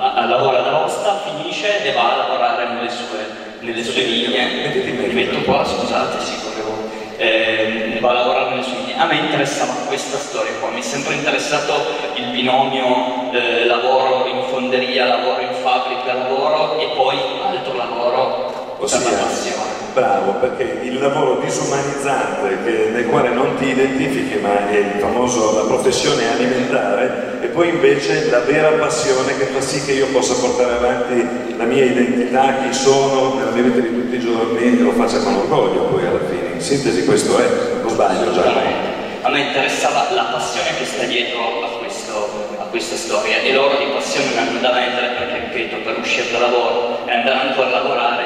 a, a lavoro ad Aosta, finisce e va a lavorare nelle sue, nelle sue vigne. Mi metto qua, scusate, sì, volevo. Eh, va a lavorare nelle sue vigne. A me interessava questa storia qua, mi è sempre interessato il binomio eh, lavoro in fonderia, lavoro in fabbrica, lavoro e poi altro lavoro per la passione. Bravo, perché il lavoro disumanizzante che- nel quale non ti identifichi, ma è il famoso la professione alimentare, e poi invece la vera passione che fa sì che io possa portare avanti la mia identità, chi sono, nella mia vita di tutti i giorni e lo faccia con orgoglio poi alla fine. In sintesi questo è, o sbaglio già? A me interessava la passione che sta dietro a, questo- a questa storia e loro di passione ne hanno da vendere perché, ripeto, per uscire da lavoro e andare ancora a lavorare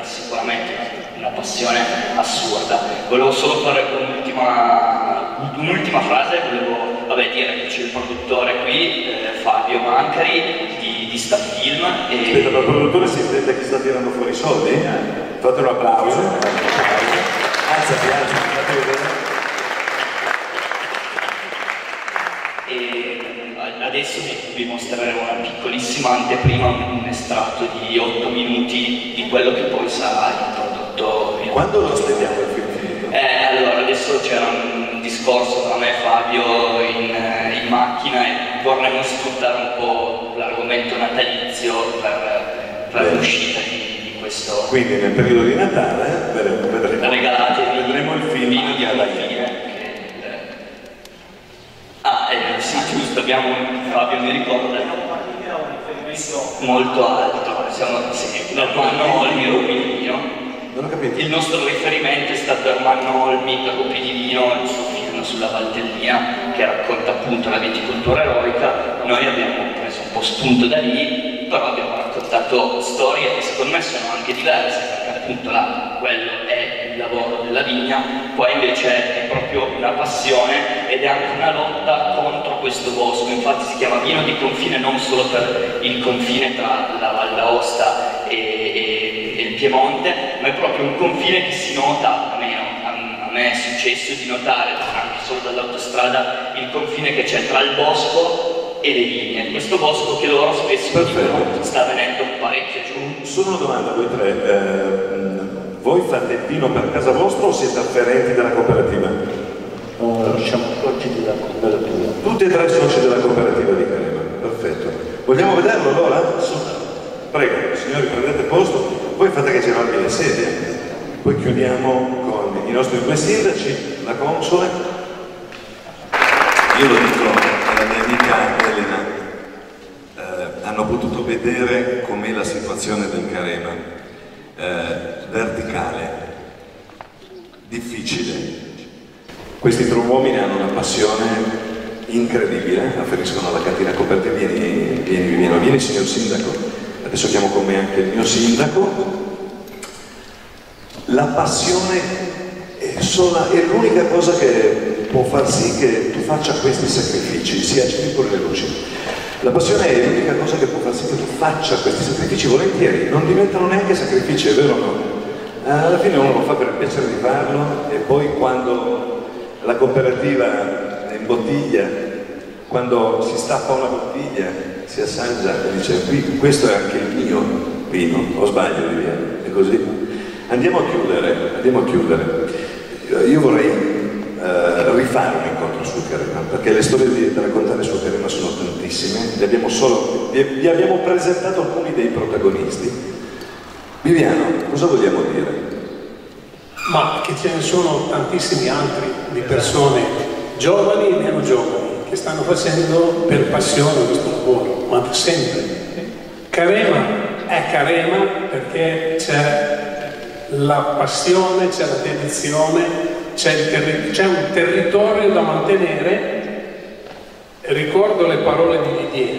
avere sicuramente una passione assurda. Volevo solo fare un'ultima, un'ultima frase, volevo vabbè, dire che c'è il produttore qui, eh, Fabio Mancari, di, di Staffilm. E... Aspetta, ma il produttore si intende chi sta tirando fuori i soldi? Fate un applauso. Alzati, alzati, fate vedere. E adesso vi, vi mostrerò una piccolissima anteprima, un estratto di 8 minuti di quello che poi sarà il prodotto. Quando lo aspettiamo il film finito? Eh, allora, adesso c'era un discorso tra me e Fabio in, in macchina e vorremmo sfruttare un po' l'argomento natalizio per, per l'uscita di, di questo. Quindi nel periodo di Natale eh, vedremo, vedremo, Regalatevi vedremo il film vino di fine. eh. Ah, eh, sì, giusto, abbiamo un Fabio mi ricorda molto alto, siamo sì, Normanno Olmi Rubinino. Non ho capito. Il nostro riferimento è stato Ermanno Olmi Rupi di Vino, il suo film sulla Valtellina che racconta appunto la viticoltura eroica. Noi abbiamo preso un po' spunto da lì, però abbiamo raccontato storie che secondo me sono anche diverse, perché appunto là quello è il lavoro della vigna, qua invece è proprio una passione ed è anche una lotta contro questo bosco, infatti si chiama vino di confine non solo per il confine tra la Val d'Aosta e, e- Piemonte, ma è proprio un confine che si nota, almeno a, a me è successo di notare anche solo dall'autostrada il confine che c'è tra il bosco e le vigne, questo bosco che loro spesso dicono sta venendo parecchio giù. Solo una domanda voi tre. eh, voi fate il vino per casa vostra o siete afferenti della cooperativa? siamo soci della cooperativa. Tutti e tre soci della cooperativa di Carema. Perfetto. Vogliamo vederlo allora? Prego, signori prendete posto, voi fate che girarvi le sedie, poi chiudiamo con i nostri due sindaci, la console. Io lo dico alla mia amica Elena, eh, hanno potuto vedere com'è la situazione del Carema, eh, verticale, difficile. Questi tre uomini hanno una passione incredibile, afferiscono alla cantina coperta, vieni, vieni, vieni, vieni signor sindaco, adesso chiamo con me anche il mio sindaco. La passione è, sola- è l'unica cosa che può far sì che tu faccia questi sacrifici, si accendi pure le luci. La passione è l'unica cosa che può far sì che tu faccia questi sacrifici volentieri, non diventano neanche sacrifici, è vero o no? Alla fine uno lo fa per il piacere di farlo e poi quando la cooperativa è in bottiglia, quando si stappa una bottiglia, si assaggia e dice qui questo è anche il mio vino, o sbaglio Livia, è così? Andiamo a chiudere, andiamo a chiudere. Io vorrei eh, rifare un incontro sul Carema, perché le storie di- da raccontare sul Carema sono tantissime, vi abbiamo, solo, vi, vi abbiamo presentato alcuni dei protagonisti. Viviano, cosa vogliamo dire? ma che ce ne sono tantissimi altri di persone giovani e meno giovani che stanno facendo per passione questo lavoro, ma da sempre. Carema è Carema perché c'è la passione, c'è la dedizione, c'è, terri- un territorio da mantenere. Ricordo le parole di Didier,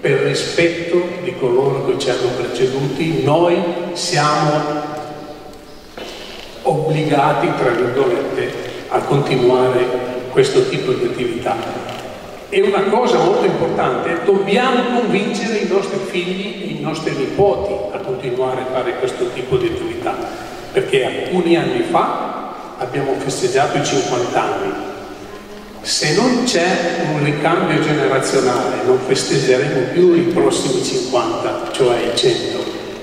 per rispetto di coloro che ci hanno preceduti, noi siamo obbligati, tra virgolette, a continuare questo tipo di attività. E una cosa molto importante, dobbiamo convincere i nostri figli e i nostri nipoti a continuare a fare questo tipo di attività, perché alcuni anni fa abbiamo festeggiato i 50 anni. Se non c'è un ricambio generazionale non festeggeremo più i prossimi 50, cioè i 100.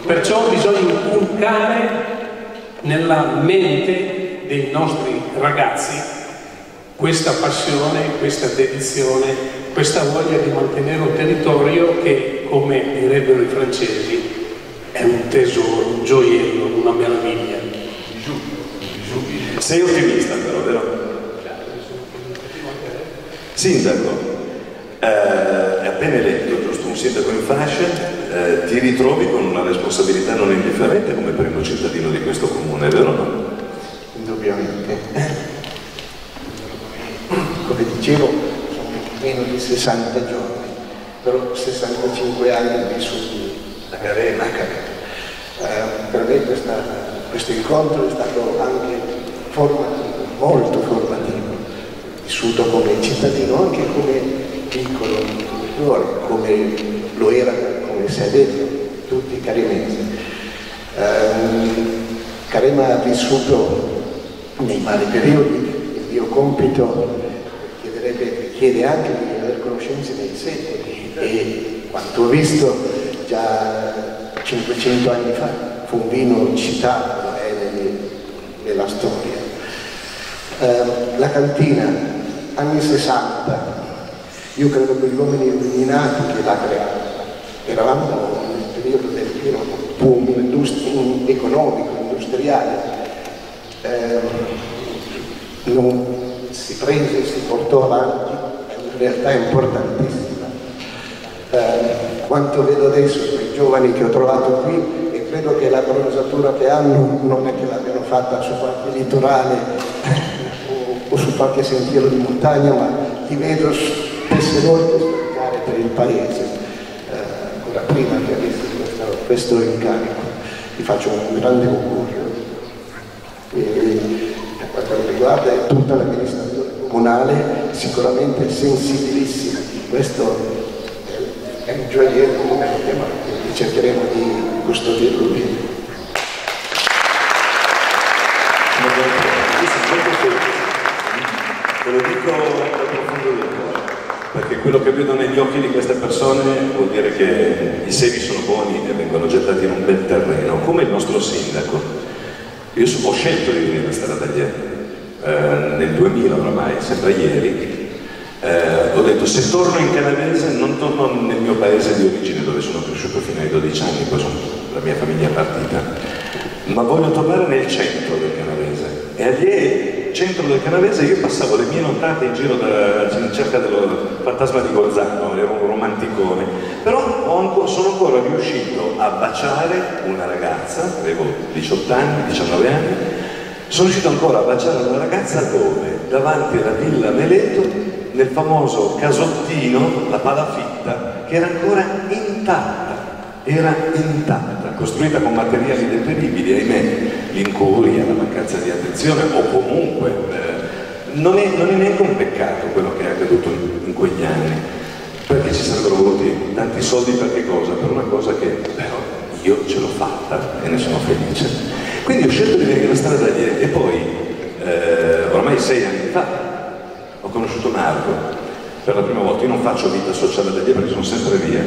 Perciò bisogna inculcare nella mente dei nostri ragazzi questa passione, questa dedizione, questa voglia di mantenere un territorio che, come direbbero i francesi, è un tesoro, un gioiello, una meraviglia. Sei ottimista però, vero? Sindaco, eh, appena eletto, giusto, un sindaco in fascia, eh, ti ritrovi con una responsabilità non indifferente come primo cittadino di questo comune, vero o no? Indubbiamente. Come dicevo, sono meno di 60 giorni, però 65 anni vissuti a Carena. A Carena. Eh, per me questa, questo incontro è stato anche formativo, molto formativo, vissuto come cittadino, anche come piccolo imprenditore, come lo era, come si è detto, tutti carinesi. Eh, Carema ha vissuto nei vari periodi, il mio compito chiede anche di avere conoscenze dei secoli e quanto ho visto già 500 anni fa fu un vino citato eh, nella storia. Eh, la cantina, anni 60, io credo che gli uomini illuminati che l'ha creata, eravamo nel periodo del pieno boom industri- economico, industriale, eh, non si prese, si portò avanti, realtà importantissima. Eh, quanto vedo adesso quei giovani che ho trovato qui e credo che la bronzatura che hanno non è che l'abbiano fatta su qualche litorale o, o, su qualche sentiero di montagna, ma li vedo spesse volte sprecare per il paese, eh, ancora prima che avessi questo, questo incarico. Ti faccio un grande augurio. E, per quanto riguarda tutta l'amministrazione comunale sicuramente sensibilissima. Questo è un gioiello, tema che cercheremo di custodirlo bene. Te lo dico dal profondo del cuore, perché quello che vedo negli occhi di queste persone vuol dire che i semi sono buoni e vengono gettati in un bel terreno, come il nostro sindaco. Io ho scelto di venire a Stella Tagliere eh, nel 2000 oramai, sempre ieri, eh, ho detto se torno in canavese non torno nel mio paese di origine dove sono cresciuto fino ai 12 anni, poi sono, la mia famiglia partita, ma voglio tornare nel centro del canavese. E all'Ie, centro del canavese, io passavo le mie nottate in giro da, in cerca del fantasma di Gozzano, ero un romanticone, però sono ancora riuscito a baciare una ragazza, avevo 18 anni, 19 anni, sono riuscito ancora a baciare una ragazza dove? Davanti alla villa Meleto, nel famoso casottino, la palafitta, che era ancora intatta, era intatta, costruita con materiali deperibili, ahimè, l'incuria, la mancanza di attenzione o comunque eh, non, è, non, è, neanche un peccato quello che è accaduto in, in quegli anni, perché ci sarebbero voluti tanti soldi per che cosa? Per una cosa che però io ce l'ho fatta e ne sono felice. Quindi ho scelto di venire a stare da ieri e poi, eh, ormai sei anni fa, ho conosciuto Marco per la prima volta. Io non faccio vita sociale da dietro perché sono sempre via.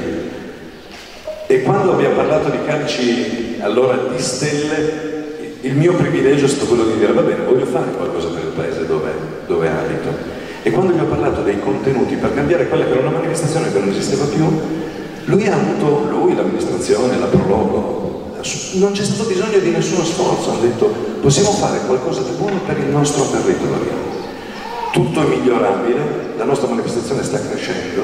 E quando abbiamo parlato di calci allora di stelle, il mio privilegio è stato quello di dire va bene, voglio fare qualcosa per il paese dove, dove abito. E quando gli ho parlato dei contenuti per cambiare quella che era una manifestazione che non esisteva più, lui ha avuto, lui, l'amministrazione, la Prologo, non c'è stato bisogno di nessuno sforzo, hanno detto possiamo fare qualcosa di buono per il nostro territorio. Tutto è migliorabile, la nostra manifestazione sta crescendo,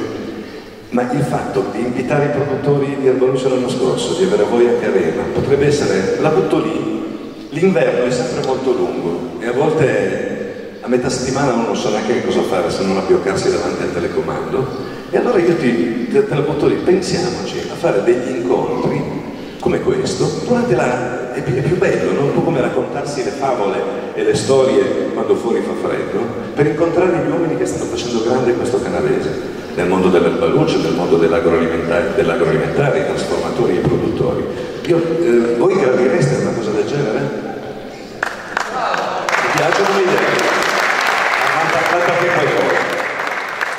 ma il fatto di invitare i produttori di Erbaluce l'anno scorso, di avere voi a Carena, potrebbe essere, la butto lì, l'inverno è sempre molto lungo e a volte a metà settimana non sa neanche che cosa fare se non abbioccarsi davanti al telecomando. E allora io ti, te, te la butto lì, pensiamoci a fare degli incontri come questo durante la, è più, è più bello, no? un po' come raccontarsi le favole e le storie quando fuori fa freddo, per incontrare gli uomini che stanno facendo grande questo canavese, nel mondo dell'albaluce, nel mondo dell'agroalimentare, dell'agroalimentare, i trasformatori e i produttori. Io, eh, voi gradireste una cosa del genere? Mi piacciono le idee? Parlato anche qualcosa.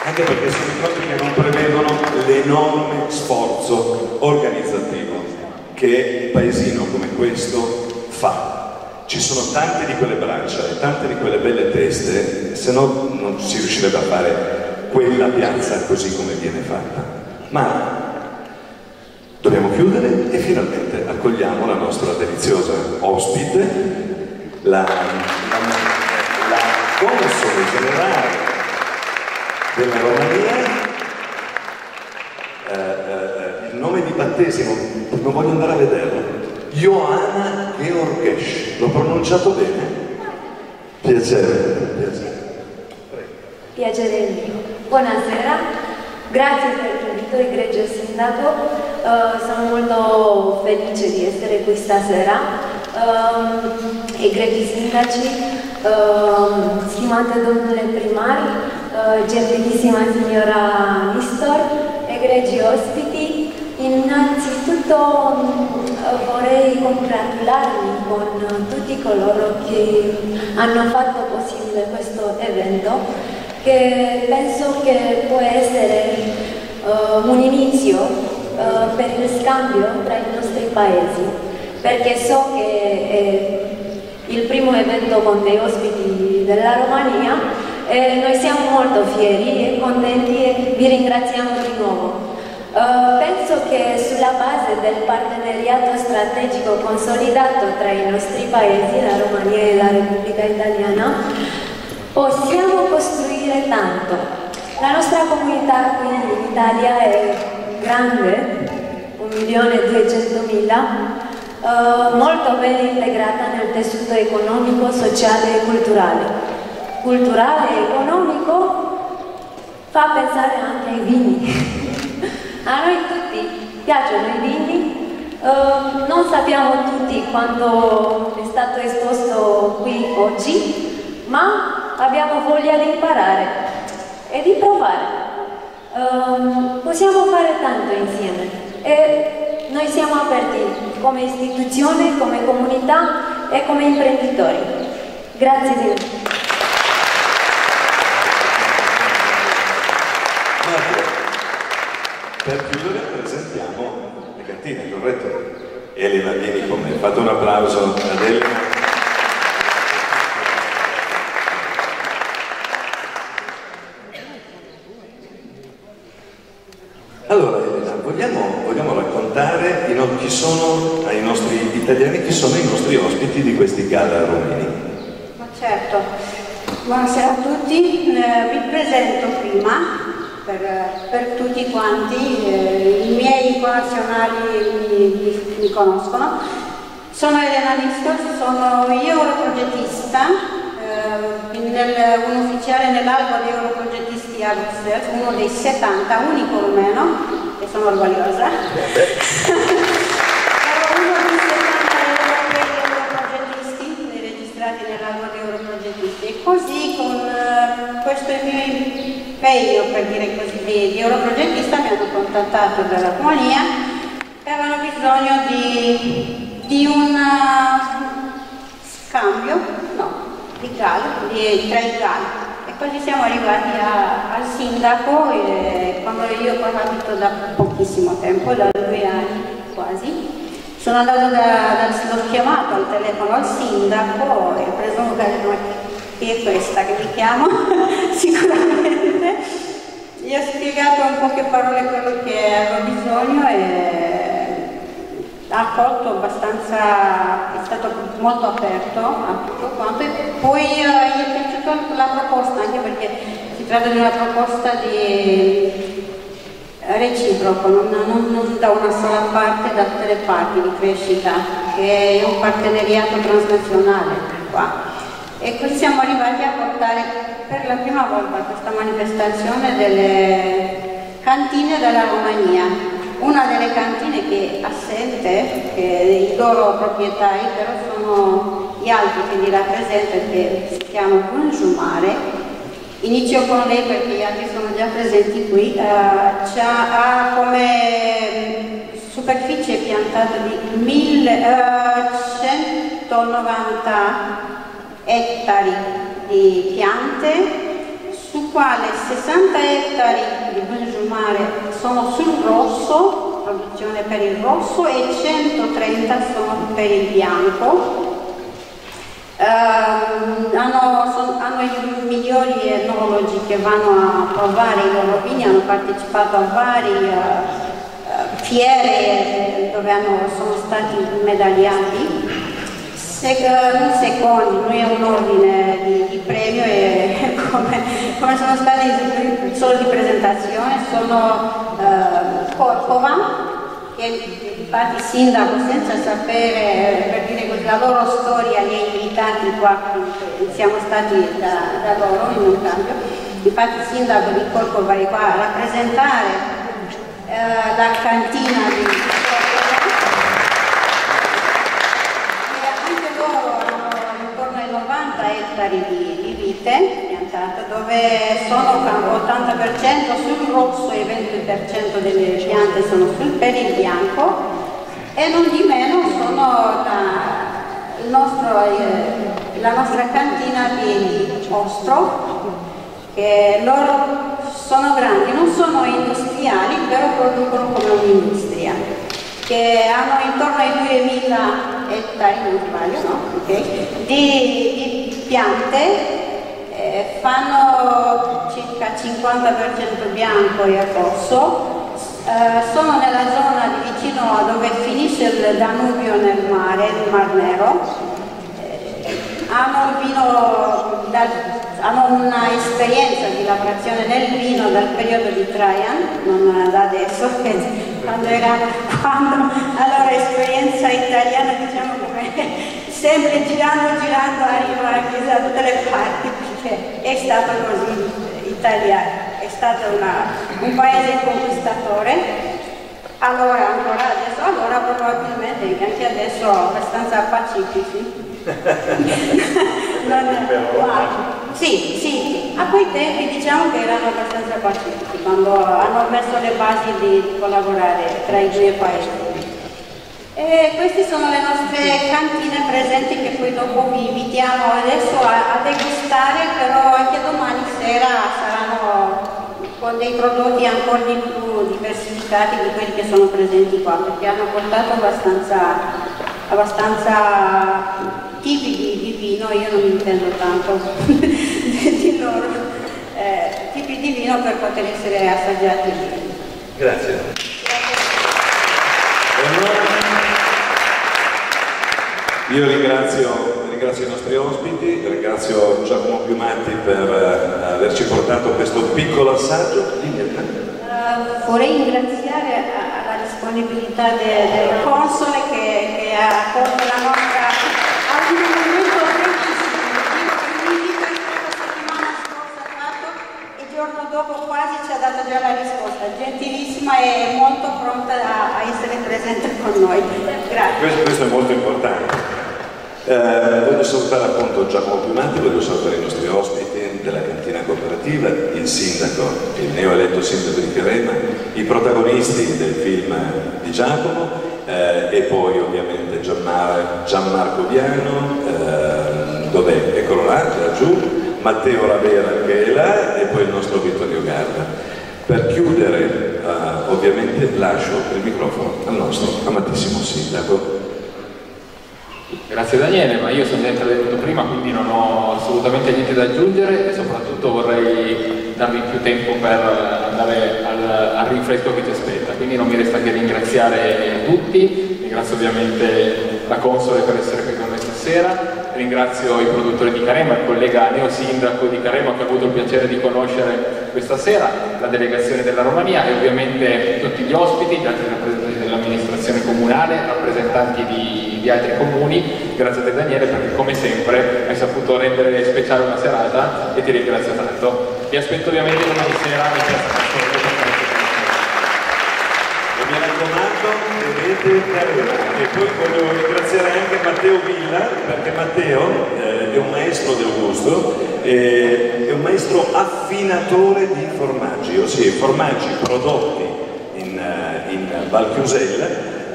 Anche perché sono cose che non prevedono l'enorme sforzo organizzativo che un paesino come questo fa. Ci sono tante di quelle braccia e tante di quelle belle teste, se no non si riuscirebbe a fare quella piazza così come viene fatta. Ma dobbiamo chiudere e finalmente accogliamo la nostra deliziosa ospite, la, la, la console generale della Romania. Eh, eh, battesimo, non voglio andare a vederlo, Ioana Georgesh, l'ho pronunciato bene? Piacere, piacere. Piacere mio. Buonasera, grazie per l'invito egregio sindaco, uh, sono molto felice di essere qui stasera. Um, egregi sindaci, uh, stimate domnule primari, uh, gentilissima signora Mistor, egregi ospiti, innanzitutto um, vorrei congratularmi con tutti coloro che hanno fatto possibile questo evento che penso che può essere uh, un inizio uh, per il scambio tra i nostri paesi, perché so che è il primo evento con dei ospiti della Romania e noi siamo molto fieri e contenti e vi ringraziamo di nuovo. Uh, penso che sulla base del partenariato strategico consolidato tra i nostri paesi, la Romania e la Repubblica Italiana, Possiamo costruire tanto. La nostra comunità qui in Italia è grande, 1.200.000, uh, molto ben integrata nel tessuto economico, sociale e culturale. Culturale e economico fa pensare anche ai vini. A noi tutti piacciono i vini, uh, non sappiamo tutti quanto è stato esposto qui oggi, ma abbiamo voglia di imparare e di provare. Um, possiamo fare tanto insieme e noi siamo aperti come istituzione, come comunità e come imprenditori. Grazie di Per chiudere presentiamo le cantine, corretto? Elena, vieni con me, fate un applauso ad Elena. Allora Elena, vogliamo, vogliamo raccontare no, chi sono, ai nostri italiani chi sono i nostri ospiti di questi gala romeni? Ma certo, buonasera a tutti, eh, vi presento prima per, per tutti quanti, eh, i miei connazionali mi, mi, mi, conoscono. Sono Elena Nistos, sono io progettista, eh, nel, un ufficiale nell'albo di Europrogettista di Bruxelles, uno dei 70, unico rumeno, e sono orgogliosa. impegno, per dire così, di, europrogettista mi hanno contattato dalla Romania e avevano bisogno di, di un scambio, no, di GAL, di, tra i GAL così siamo arrivati a, al sindaco eh, quando io poi abito da pochissimo tempo, da due anni quasi. Sono andato da, da l'ho chiamato al telefono al sindaco e ho preso un chi è questa che mi chiamo? Sicuramente. Gli ho spiegato in poche parole quello che avevo bisogno e ha accolto abbastanza, è stato molto aperto a tutto quanto e poi eh, gli è piaciuta la proposta anche perché si tratta di una proposta di reciproco, non, non, non, da una sola parte, da tutte le parti di crescita, che è un partenariato transnazionale qua. E così siamo arrivati a portare per la prima volta questa manifestazione delle cantine della Romania una delle cantine che è assente, che i loro proprietari, però sono gli altri che li rappresentano, che si chiama Bunjumare. Inizio con lei perché gli altri sono già presenti qui. Eh, ha come superficie piantata di 1190 ettari di piante su quale 60 ettari di Bunjumare sono sul rosso, produzione per il rosso, e 130 sono per il bianco. Uh, hanno, son, hanno, i migliori enologi che vanno a provare i loro vini, hanno partecipato a vari uh, fiere dove hanno, sono stati medagliati. Se, non secondi, non è un ordine di, di premio, è come, come, sono stati solo di presentazione, sono uh, Corcova, che infatti il sindaco senza sapere per dire così, la loro storia li ha invitati qua, siamo stati da, da loro in un cambio, infatti il sindaco di Corcova è qua a rappresentare eh, la cantina di Corcova e anche loro hanno intorno ai 90 ettari di, di vite piantate dove sono l'80% sul rosso e il 20% delle piante sono sul per il bianco e non di meno sono la, nostro, eh, la nostra cantina di ostro, che loro sono grandi, non sono industriali, però producono come un'industria, che hanno intorno ai 2000 ettari, non sbaglio, no? okay. di, di, piante, eh, fanno circa 50% bianco e rosso, eh, sono nella zona di vicino a dove finisce il Danubio nel mare, il Mar Nero. Eh, hanno, vino, da, hanno una esperienza di lavorazione del vino dal periodo di Trajan, non da adesso, quando era quando la loro esperienza italiana, diciamo come sempre girando, girando arriva anche da tutte le parti, perché è stato così italiano è stato una, un paese conquistatore, allora ancora adesso, allora probabilmente anche adesso abbastanza pacifici. non, sì, sì, a quei tempi diciamo che erano abbastanza pacifici quando hanno messo le basi di collaborare tra i due paesi. E queste sono le nostre cantine presenti che poi dopo vi invitiamo adesso a, a degustare, però anche domani sera saranno con dei prodotti ancora di più diversificati di quelli che sono presenti qua, perché hanno portato abbastanza, abbastanza tipi di, di, vino, io non intendo tanto di loro, eh, tipi di vino per poter essere assaggiati. Grazie. Io ringrazio ringrazio i nostri ospiti, ringrazio Giacomo Piumatti per uh, averci portato questo piccolo assaggio. Uh, vorrei ringraziare la disponibilità de, del console che, che ha accolto la nostra dopo quasi ci ha dato già la risposta, gentilissima e molto pronta a, a essere presente con noi. Grazie. Questo, questo è molto importante. Eh, voglio salutare appunto Giacomo Piumanti, voglio salutare i nostri ospiti della cantina cooperativa, il sindaco, il neoeletto sindaco di Carema, i protagonisti del film di Giacomo eh, e poi ovviamente Gianmar Gianmarco Viano, eh, dov'è? Eccolo là, giù, Matteo Ravera che è là e poi il nostro Vittorio Garda. Per chiudere eh, ovviamente lascio il microfono al nostro amatissimo sindaco Grazie Daniele, ma io sono già intervenuto prima, quindi non ho assolutamente niente da aggiungere e soprattutto vorrei darvi più tempo per andare al, al rinfresco che ci aspetta. Quindi non mi resta che ringraziare tutti, ringrazio ovviamente la Console per essere qui con noi stasera, ringrazio i produttori di Carema, il collega neo sindaco di Carema che ha avuto il piacere di conoscere questa sera, la delegazione della Romania e ovviamente tutti gli ospiti, gli altri rappresentanti dell'amministrazione comunale, rappresentanti di di altri comuni, grazie a te Daniele perché come sempre hai saputo rendere speciale una serata e ti ringrazio tanto. Vi aspetto ovviamente domani sera in piazza mi raccomando, Carema. E poi voglio ringraziare anche Matteo Villa, perché Matteo eh, è un maestro del gusto, eh, è un maestro affinatore di formaggi, ossia formaggi prodotti in, eh, in Val Chiusella, eh,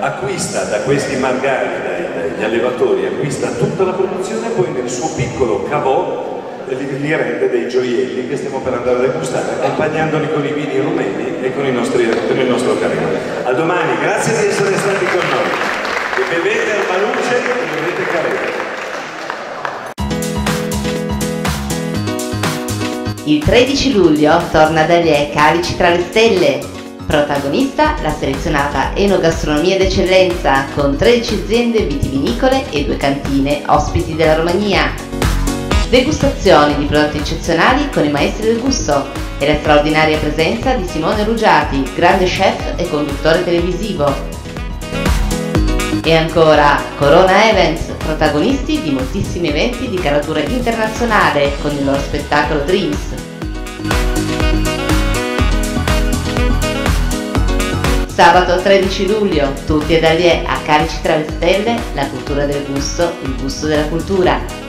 acquista da questi margari, dai, dagli allevatori, acquista tutta la produzione e poi nel suo piccolo cavò li, li rende dei gioielli che stiamo per andare a degustare, accompagnandoli con i vini rumeni e con, nostri, con il nostro carino. A domani, grazie di essere stati con noi. E bevete alba luce e bevete carino. Il 13 luglio torna da Lie Calici tra le stelle. Protagonista la selezionata Enogastronomia d'eccellenza con 13 aziende vitivinicole e due cantine ospiti della Romania. Degustazioni di prodotti eccezionali con i maestri del gusto e la straordinaria presenza di Simone Ruggiati, grande chef e conduttore televisivo. E ancora Corona Events, protagonisti di moltissimi eventi di caratura internazionale con il loro spettacolo Dreams. Sabato 13 luglio, tutti ad Allier a Carici tra le stelle, la cultura del gusto, il gusto della cultura.